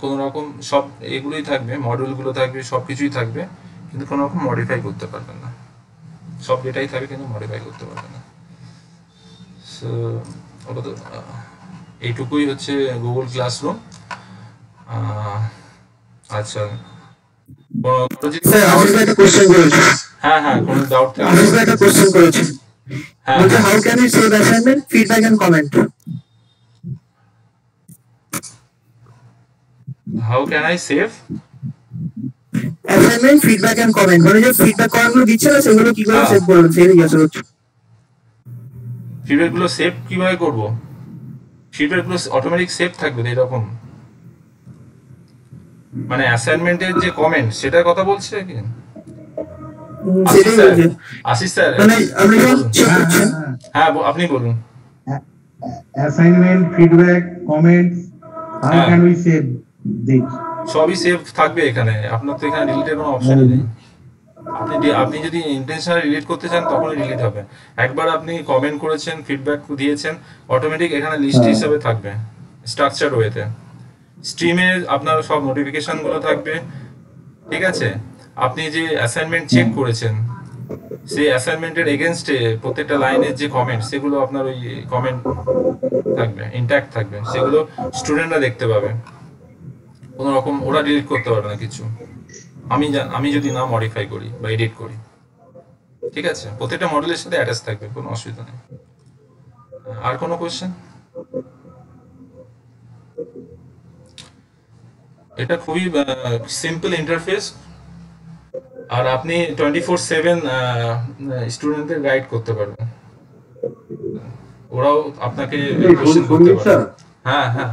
কোনো রকম সব এগুলোই থাকবে মডিউলগুলো থাকবে সব কিছুই থাকবে কিন্তু কোনো রকম মডিফাই করতে পারবেন না। সব ডেটাই থাকবে কিন্তু মডিফাই করতে পারবেন না। সো আহ, এইটুকুই হচ্ছে গুগল ক্লাসরুম আচ্ছা। হ্যাঁ হ্যাঁ কোনো ডাউট ভাই একটা কোশ্চেন করেছে হ্যাঁ। How can you save assignment feedback and comment how can I save assignment feedback and comment মানে যে ফিডব্যাক কমেন্টগুলো দিচ্ছে না সেগুলো কি করে। সেভ সেই জিজ্ঞাসা করছে ফিডব্যাকগুলো সেভ কীভাবে করব? ফিডব্যাকগুলো অটোমেটিক সেভ থাকবে তো এরকম। মানে অ্যাসাইনমেন্টের যে কমেন্ট সেটার কথা বলছে কি? আশিস স্যার হ্যাঁ, আপনি বলুন assignment feedback comments how. Can we save this সবই সেভ থাকবে এখানে। আপনার তো এখানে ডিলিটের কোনো অপশনই নেই। আপনি আপনি যদি ইন্টেনশনাল ডিলিট করতে চান তখনই ডিলিট হবে। একবার আপনি কমেন্ট করেছেন ফিডব্যাক দিয়েছেন অটোমেটিক এখানে লিস্ট হ্যাঁ। হিসেবে থাকবে স্ট্রাকচার ওয়েতে স্ট্রিমে আপনার সব নোটিফিকেশনগুলো থাকবে। ঠিক আছে? আপনি যে অ্যাসাইনমেন্ট চেক করেছেন সেই অ্যাসাইনমেন্টের এগেনস্টে প্রত্যেকটা লাইনের যে কমেন্ট সেগুলো আপনার ওই কমেন্ট থাকবে ইন্ট্যাক্ট থাকবে। সেগুলো স্টুডেন্টরা দেখতে পাবে। কোনো রকম ওরা ডিলিট করতে পারবে না কিছু। আমি আমি যদি না মডিফাই করি বা এডিট করি। ঠিক আছে? প্রত্যেকটা মডেলের সাথে অ্যাটাচ থাকবে কোনো অসুবিধা নেই। আর কোনো কোয়েশ্চেন এটা খুবই সিম্পল ইন্টারফেস আর আপনি টোয়েন্টি ফোর সেভেন স্টুডেন্টদের গাইড করতে পারবেন। ওরাও আপনাকে question করতে পারবে। হ্যাঁ হ্যাঁ।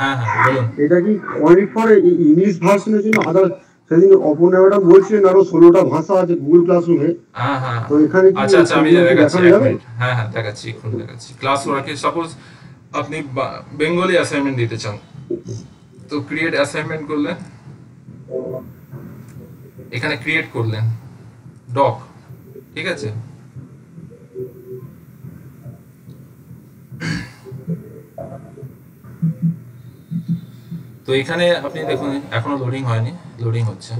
হ্যাঁ হ্যাঁ বলুন। এটা কি অনেক পরে ইংলিশ ভার্সনের জন্য? আদার সেদিন অপর্ণা ম্যাডাম বলছিলেন আরও ষোলোটা ভাষা আছে গুগল ক্লাসরুমে হ্যাঁ হ্যাঁ তো এখানে আচ্ছা আচ্ছা আমি দেখাচ্ছি হ্যাঁ হ্যাঁ দেখাচ্ছি এখন দেখাচ্ছি। ক্লাস ওয়ার্কে সাপোজ আপনি বেঙ্গলি অ্যাসাইনমেন্ট দিতে চান তো ক্রিয়েট অ্যাসাইনমেন্ট করলেন। এখানে ক্রিয়েট করলেন ডক ঠিক আছে? তো এখানে আপনি দেখুন, এখনও লোডিং হয়নি লোডিং হচ্ছে।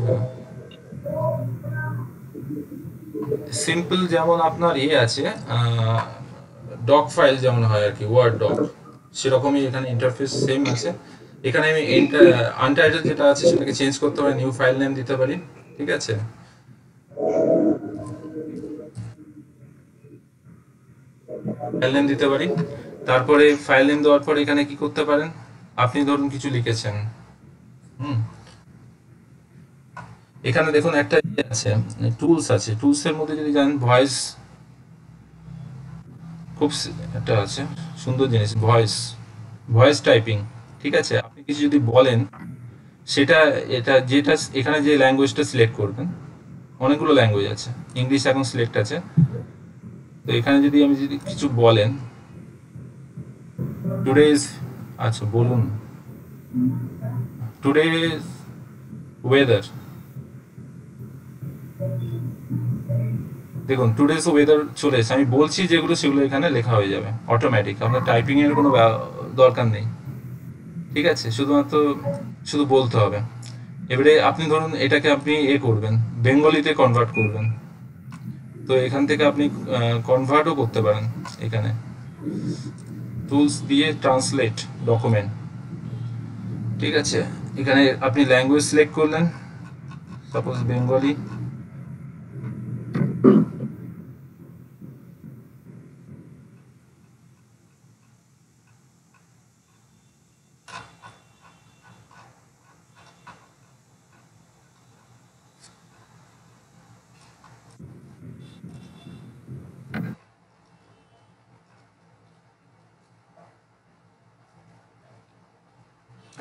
সিম্পল যেমন আপনার ইয়ে আছে ডক ফাইল যেমন হয় আর কি ওয়ার্ড ডক সেরকমই এখানে ইন্টারফেস সেম আছে। এখানে আমি আনটাইটেল যেটা আছে, সেটাকে চেঞ্জ করতে পারি নিউ ফাইল নেম দিতে পারি। ঠিক আছে? ফাইল নেম দিতে পারি? তারপরে ফাইল নেম দেওয়ার পর এখানে কি করতে পারেন? আপনি ধরুন কিছু লিখেছেন। হুম। এখানে দেখুন একটা ইয়ে আছে টুলস আছে। টুলস এর মধ্যে যদি জানেন ভয়েস খুব একটা আছে, সুন্দর জিনিস ভয়েস ভয়েস টাইপিং ঠিক আছে? আপনি কিছু যদি বলেন সেটা, এটা যেটা, এখানে যে ল্যাঙ্গুয়েজটা সিলেক্ট করবেন, অনেকগুলো ল্যাঙ্গুয়েজ আছে। ইংলিশ এখন সিলেক্ট আছে। তো এখানে যদি আমি যদি কিছু বলেন টুডেজ আচ্ছা বলুন। টুডে ওয়েদার দেখুন টুডেস ওয়েদার চলে এসেছে। আমি বলছি যেগুলো, সেগুলো এখানে লেখা হয়ে যাবে। অটোমেটিক আপনার টাইপিং এর কোনো দরকার নেই। ঠিক আছে, শুধুমাত্র শুধু বলতে হবে। এবারে আপনি ধরুন এটাকে আপনি এ করবেন, বেঙ্গলিতে কনভার্ট করবেন। তো এখান থেকে আপনি কনভার্টও করতে পারেন এখানে। টুলস দিয়ে ট্রান্সলেট ডকুমেন্ট ঠিক আছে, এখানে আপনি ল্যাঙ্গুয়েজ সিলেক্ট করলেন। সাপোজ বেঙ্গলি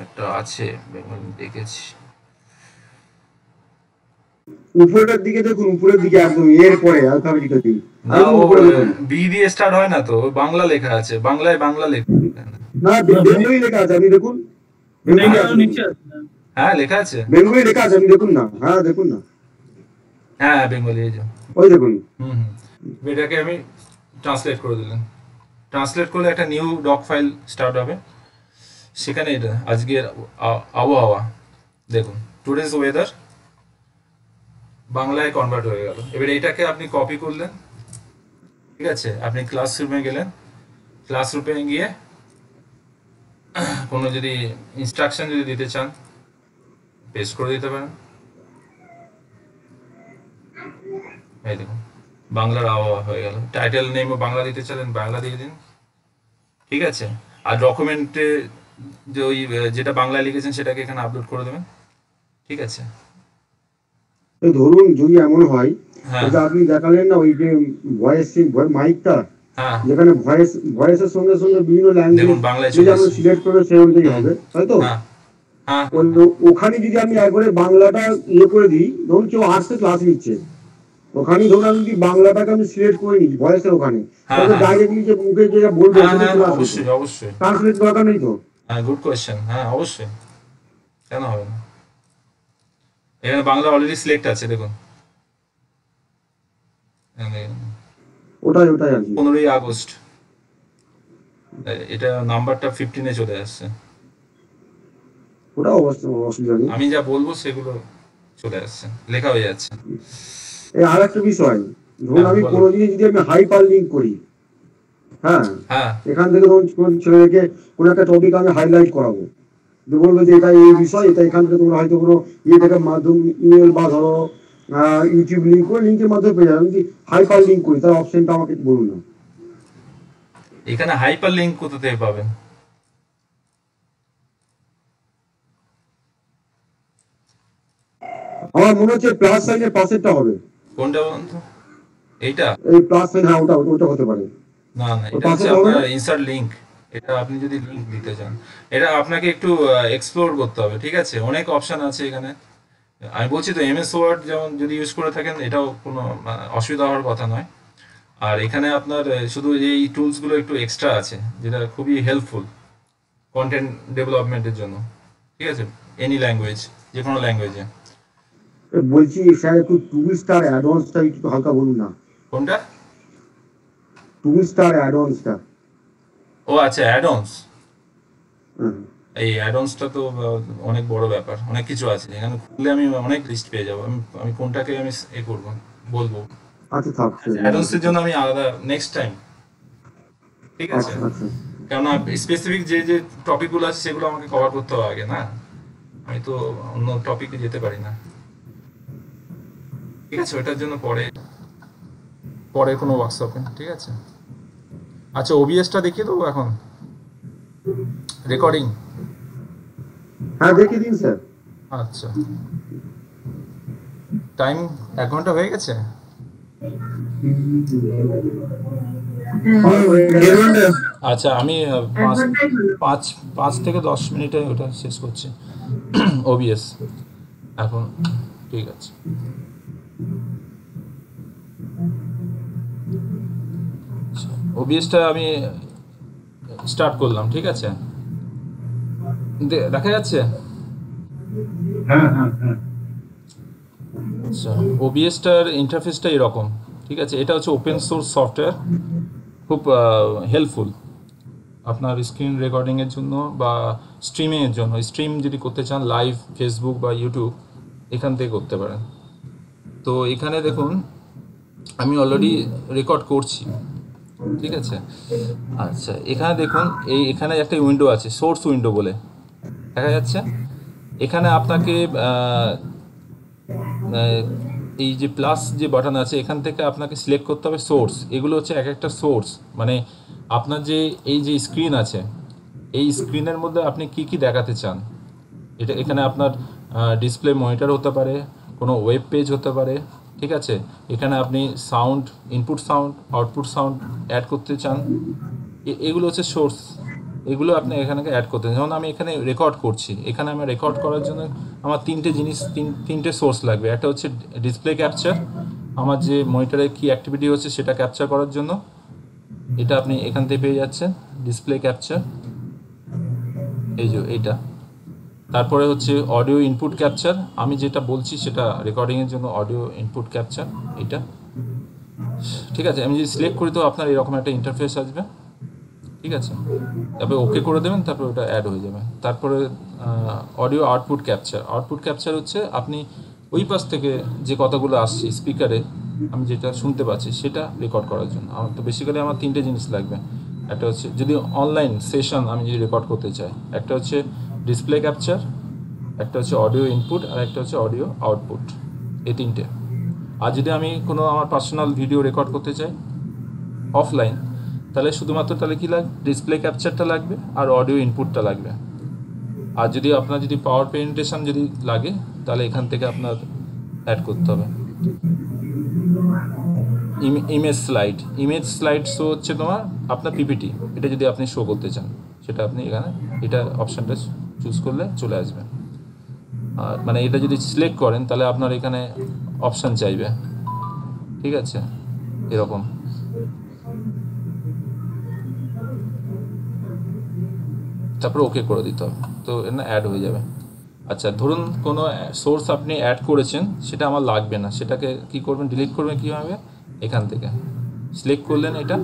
একটা আছে দেখেছি। উপরের দিকে দেখুন উপরের দিকে এর পরে। বি দিয়ে স্টার্ট হয় না তো? বাংলা লেখা আছে বাংলায় বাংলা লেখা না বেঙ্গলি লেখা আছে আপনি দেখুন। বেঙ্গলি লেখা আছে। নিচে আছে। হ্যাঁ লেখা আছে। বেঙ্গলি লেখা আছে আপনি দেখুন না। হ্যাঁ দেখুন না। হ্যাঁ বেঙ্গলি এই যে। ওই দেখুন। হুম হুম। এটাকে আমি ট্রান্সলেট করে দিলাম। ট্রান্সলেট করলে একটা নিউ ডক ফাইল স্টার্ট হবে। সেখানে এটা, আজকের আবহাওয়া, দেখুন টুডেজ ওয়েদার বাংলায় কনভার্ট হয়ে গেল। এবার এটাকে আপনি কপি করলেন, ঠিক আছে? আপনি ক্লাসরুমে গেলেন ক্লাসরুমে গিয়ে, কোনো যদি ইনস্ট্রাকশন যদি দিতে চান পেস্ট করে দিতে পারেন। এই দেখুন, বাংলার আবহাওয়া হয়ে গেল। টাইটেল নেমও বাংলা দিতে চাইলেন, বাংলা দিয়ে দিন, ঠিক আছে? আর ডকুমেন্টে যে ওই যেটা বাংলায় লিখেছেন সেটাকে এখানে আপলোড করে দেবেন। ঠিক আছে? ধরুন যদি এমন হয় হ্যাঁ। আপনি দেখালেন না ওই যে ভয়েস মাইকটা হ্যাঁ। যেখানে ভয়েস ভয়েসের সঙ্গে সঙ্গে বিভিন্ন ল্যাঙ্গুয়েজ যদি আমরা সিলেক্ট করবে সেই অনুযায়ী হবে তাই তো? হ্যাঁ। হ্যাঁ। ওখানে যদি আমি একবারে বাংলাটা ইয়ে করে দিই ধরুন কেউ আর্টসে ক্লাস নিচ্ছে ওখানে ধরুন আমি যদি বাংলাটাকে আমি সিলেক্ট করে নিই ভয়েসের ওখানে তাহলে হ্যাঁ। ডাইরেক্টলি যে মুখে যেটা বলবে ট্রান্সলেট দরকার নেই তো? গুড কোয়েশ্চেন হ্যাঁ অবশ্যই কেন হবে না এখানে বাংলা অলরেডি সিলেক্ট আছে দেখুন ওটাই ওটাই আর পনেরোই আগস্ট এটা নাম্বারটা ফিফটিনে চলে আসছে ওটা অসুবিধা নেই আমি যা বলব সেগুলো চলে আসছে লেখা হয়ে যাচ্ছে এই আর একটা বিষয় ধরুন হ্যাঁ, আমি। কোনো জিনিস যদি আমি হাইপার লিঙ্ক করি হ্যাঁ? হ্যাঁ। এখান থেকে ধরুন কোনো ছেলেকে কোনো একটা টপিক আমি হাইলাইট করাবো। যে বলব যে এটা এই বিষয় এটা এখান থেকে তোমরা হয়তো কোনো ইয়ে থেকে মাধ্যম ইমেল বা ধরো ইউটিউব লিঙ্ক করে লিঙ্কের মাধ্যমে পেয়ে যাবে। আমি হাইপার লিঙ্ক করি তার অপশনটা আমাকে বলুন না। এখানে হাইপার লিঙ্ক কোথা থেকে পাবেন? আমার মনে হচ্ছে প্লাস সাইনের পাশেরটা হবে। কোনটা বলুন তো? এইটা? এই প্লাস সাইন হ্যাঁ ওটা ওটা হতে পারে। না না এটা হচ্ছে আপনার ইনসার্ট লিংক এটা আপনি যদি লিংক দিতে চান। এটা আপনাকে একটু এক্সপ্লোর করতে হবে ঠিক আছে? অনেক অপশন আছে এখানে। আমি বলছি তো এমএস ওয়ার্ড যেমন যদি ইউজ করে থাকেন এটাও কোনো অসুবিধা হওয়ার কথা নয়। আর এখানে আপনার শুধু এই টুলসগুলো একটু এক্সট্রা আছে যেটা খুবই হেল্পফুল কন্টেন্ট ডেভেলপমেন্টের জন্য। ঠিক আছে? এনি ল্যাঙ্গুয়েজ যে কোনো ল্যাঙ্গুয়েজে বলছি স্যার একটু টু স্টার অ্যাডভান্সটা একটু হালকা বলুন না। কোনটা? টু স্টার অ্যাডভান্সটা ও আচ্ছা অ্যাডন্স এই অ্যাডন্সটা তো অনেক বড় ব্যাপার। অনেক কিছু আছে। এখানে খুললে আমি অনেক লিস্ট পেয়ে যাব। আমি আমি কোনটাকে আমি এ করব বলব? আচ্ছা থাক অ্যাডন্সের জন্য আমি আলাদা নেক্সট টাইম ঠিক আছে? আচ্ছা আচ্ছা। কেননা স্পেসিফিক যে যে টপিকগুলো আছে সেগুলো আমাকে কভার করতে হবে আগে না? আমি তো অন্য টপিকে যেতে পারি না। ঠিক আছে? ওটার জন্য পরে পরে কোনো ওয়ার্কশপে ঠিক আছে? আচ্ছা ওবিএসটা দেখিয়ে দেবো এখন। রেকর্ডিং হ্যাঁ দেখিয়ে দিন স্যার। আচ্ছা। টাইম এক ঘণ্টা হয়ে গেছে? আচ্ছা আমি পাঁচ পাঁচ পাঁচ থেকে দশ মিনিটে ওটা শেষ করছি। ওবিএস এখন ঠিক আছে। ওবিএসটা আমি স্টার্ট করলাম ঠিক আছে? দেখা যাচ্ছে? হ্যাঁ হ্যাঁ হ্যাঁ। আচ্ছা ওবিএসটার ইন্টারফেসটা এরকম ঠিক আছে? এটা হচ্ছে ওপেন সোর্স সফটওয়্যার খুব হেল্পফুল আপনার স্ক্রিন রেকর্ডিংয়ের জন্য বা স্ট্রিমিংয়ের জন্য স্ট্রিম যদি করতে চান লাইভ ফেসবুক বা ইউটিউব এখান থেকে করতে পারেন। তো এখানে দেখুন আমি অলরেডি রেকর্ড করছি। ঠিক আছে? আচ্ছা এখানে দেখুন, এই এখানে একটা উইন্ডো আছে সোর্স উইন্ডো বলে। দেখা যাচ্ছে? এখানে আপনাকে এই যে প্লাস যে বাটন আছে, এখান থেকে আপনাকে সিলেক্ট করতে হবে সোর্স এগুলো হচ্ছে এক একটা সোর্স মানে আপনার যে, এই যে স্ক্রিন আছে, এই স্ক্রিনের মধ্যে আপনি কি কি দেখাতে চান? এটা এখানে আপনার ডিসপ্লে মনিটর হতে পারে, কোনো ওয়েব পেজ হতে পারে ঠিক আছে? এখানে আপনি sound input sound output sound add করতে চান। এগুলো হচ্ছে সোর্স এগুলো আপনি এখানে অ্যাড করতে যেমন আমি এখানে রেকর্ড করছি। এখানে আমার রেকর্ড করার জন্য আমার তিনটে জিনিস, তিন, তিনটে সোর্স লাগবে। একটা হচ্ছে ডিসপ্লে ক্যাপচার আমার যে মনিটরে কি অ্যাক্টিভিটি হচ্ছে সেটা ক্যাপচার করার জন্য। এটা আপনি এখান থেকে পেয়ে যাচ্ছেন। ডিসপ্লে ক্যাপচার এই যে, এইটা। তারপরে হচ্ছে অডিও ইনপুট ক্যাপচার আমি যেটা বলছি সেটা রেকর্ডিংয়ের জন্য অডিও ইনপুট ক্যাপচার এটা। ঠিক আছে, আমি যদি সিলেক্ট করি তো আপনার এরকম একটা ইন্টারফেস আসবে। ঠিক আছে? তারপরে ওকে করে দেবেন, তারপরে ওটা অ্যাড হয়ে যাবে। তারপরে audio output capture output capture হচ্ছে আপনি ওই পাশ থেকে যে কথাগুলো আসছে স্পিকারে আমি যেটা শুনতে পাচ্ছি সেটা রেকর্ড করার জন্য। আমার তো বেসিক্যালি আমার তিনটে জিনিস লাগবে। একটা হচ্ছে যদি অনলাইন সেশন আমি যদি রেকর্ড করতে চাই, একটা হচ্ছে ডিসপ্লে ক্যাপচার একটা হচ্ছে অডিও ইনপুট আর একটা হচ্ছে অডিও আউটপুট এই তিনটে। আর যদি আমি কোনো আমার পার্সোনাল ভিডিও রেকর্ড করতে চাই অফলাইন তাহলে শুধুমাত্র তাহলে কী লাগবে ডিসপ্লে ক্যাপচারটা লাগবে আর অডিও ইনপুটটা লাগবে। আর যদি আপনার যদি পাওয়ার প্রেজেন্টেশন যদি লাগে, তাহলে এখান থেকে আপনার অ্যাড করতে হবে। Image slide image slide show হচ্ছে তোমার আপনার পিপিটি এটা যদি আপনি শো করতে চান, সেটা আপনি এখানে, এটা অপশানটা চুজ করলে চলে আসবে। আর মানে এটা যদি সিলেক্ট করেন, তাহলে আপনার এখানে অপশান চাইবে। ঠিক আছে? এরকম। তারপরে ওকে করে দিতে হবে। তো এটা অ্যাড হয়ে যাবে। আচ্ছা ধরুন কোনো সোর্স আপনি অ্যাড করেছেন, সেটা আমার লাগবে না। সেটাকে কি করবেন? ডিলিট করবেন কীভাবে? এখান থেকে। সিলেক্ট করলেন এটা।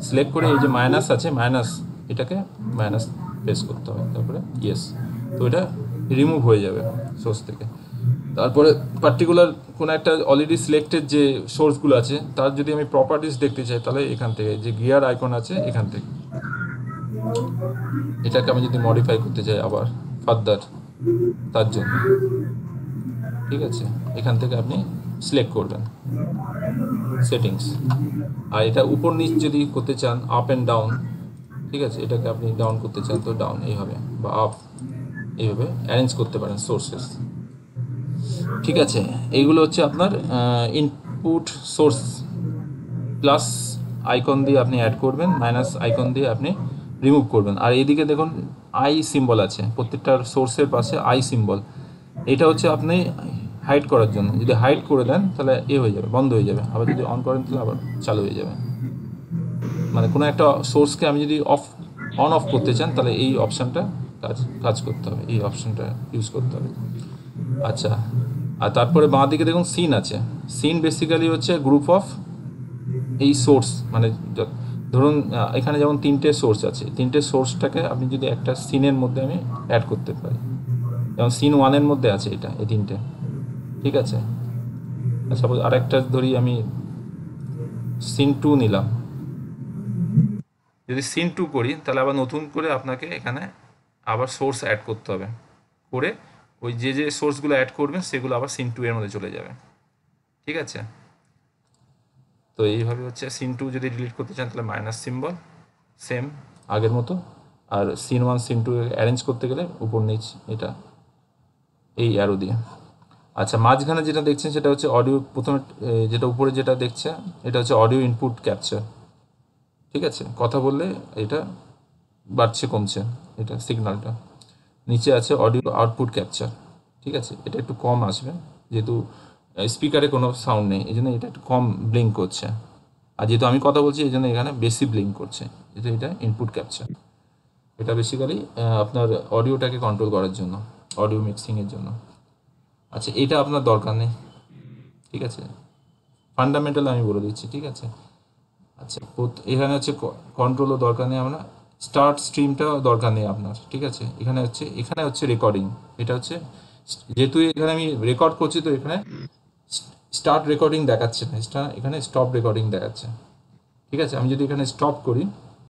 সিলেক্ট করে এই যে মাইনাস আছে মাইনাস এটাকে মাইনাস প্রেস করতে হবে। তারপরে ইয়েস তো এটা রিমুভ হয়ে যাবে সোর্স থেকে। তারপরে পার্টিকুলার কোনো একটা অলরেডি সিলেক্টেড যে সোর্সগুলো আছে, তার যদি আমি প্রপার্টিস দেখতে চাই, তাহলে এখান থেকে, যে গিয়ার আইকন আছে, এখান থেকে। এটাকে আমি যদি মডিফাই করতে চাই আবার ফার্দার তার জন্য। ঠিক আছে? এখান থেকে আপনি সিলেক্ট করবেন। সেটিংস আর এটা উপর নিচ যদি করতে চান আপ অ্যান্ড ডাউন ঠিক আছে? এটাকে আপনি ডাউন করতে চান তো ডাউন এইভাবে বা আপ এইভাবে অ্যারেঞ্জ করতে পারেন সোর্সেস ঠিক আছে? এইগুলো হচ্ছে আপনার ইনপুট সোর্স প্লাস আইকন দিয়ে আপনি অ্যাড করবেন মাইনাস আইকন দিয়ে আপনি রিমুভ করবেন। আর এইদিকে দেখুন আই সিম্বল আছে, প্রত্যেকটার সোর্সের পাশে আই সিম্বল এটা হচ্ছে আপনি হাইড করার জন্য। যদি হাইড করে দেন, তাহলে এ হয়ে যাবে, বন্ধ হয়ে যাবে। আবার যদি অন করেন, তাহলে আবার চালু হয়ে যাবে। মানে কোনো একটা সোর্সকে আমি যদি অফ অন অফ করতে চান, তাহলে এই অপশানটা কাজ কাজ করতে হবে। এই অপশানটা ইউজ করতে হবে। আচ্ছা। আর তারপরে বাঁ দিকে দেখুন সিন আছে। সিন বেসিক্যালি হচ্ছে গ্রুপ অফ এই সোর্স মানে ধরুন এখানে যেমন তিনটে সোর্স আছে, তিনটে সোর্সটাকে আপনি যদি একটা সিনের মধ্যে আমি অ্যাড করতে পারি। যেমন সিন ওয়ানের মধ্যে আছে এটা, এই তিনটে। ঠিক আছে? সাপোজ আরেকটা ধরি আমি সিন টু নিলাম। যদি সিন টু করি, তাহলে আবার নতুন করে আপনাকে এখানে আবার সোর্স অ্যাড করতে হবে। করে ওই যে যে সোর্সগুলো অ্যাড করবেন, সেগুলো আবার সিন টু এর মধ্যে চলে যাবে। ঠিক আছে? তো এইভাবে হচ্ছে সিন টু যদি ডিলিট করতে চান, তাহলে মাইনাস সিম্বল সেম আগের মতো। আর scene one scene two arrange করতে গেলে উপর নিচ এটা, এই অ্যারো দিয়ে। আচ্ছা মাঝখানে যেটা দেখছেন, সেটা হচ্ছে অডিও প্রথমে যেটা উপরে যেটা দেখছে, এটা হচ্ছে অডিও ইনপুট ক্যাপচার ঠিক আছে, কথা বললে এটা বাড়ছে, কমছে, এটা সিগন্যালটা নিচে আছে অডিও আউটপুট ক্যাপচার ঠিক আছে, এটা একটু কম আসবে, যেহেতু স্পিকারে কোনো সাউন্ড নেই, এই জন্য এটা একটু কম ব্লিঙ্ক করছে। আর যেহেতু আমি কথা বলছি, এই জন্য এখানে বেশি ব্লিঙ্ক করছে, যেহেতু এটা ইনপুট ক্যাপচার এটা বেসিক্যালি আপনার অডিওটাকে কন্ট্রোল করার জন্য অডিও মিক্সিংয়ের জন্য। আচ্ছা এটা আপনার দরকার নেই, ঠিক আছে। ফান্ডামেন্টাল আমি বলে দিচ্ছি, ঠিক আছে। আচ্ছা এখানে হচ্ছে কন্ট্রোলও দরকার নেই আমরা স্টার্ট স্ট্রিমটাও দরকার নেই আপনার, ঠিক আছে? এখানে হচ্ছে এখানে হচ্ছে রেকর্ডিং এটা হচ্ছে, যেহেতু এখানে আমি রেকর্ড করছি, তো এখানে স্টার্ট রেকর্ডিং দেখাচ্ছে না এখানে স্টপ রেকর্ডিং দেখাচ্ছে, ঠিক আছে? আমি যদি এখানে স্টপ করি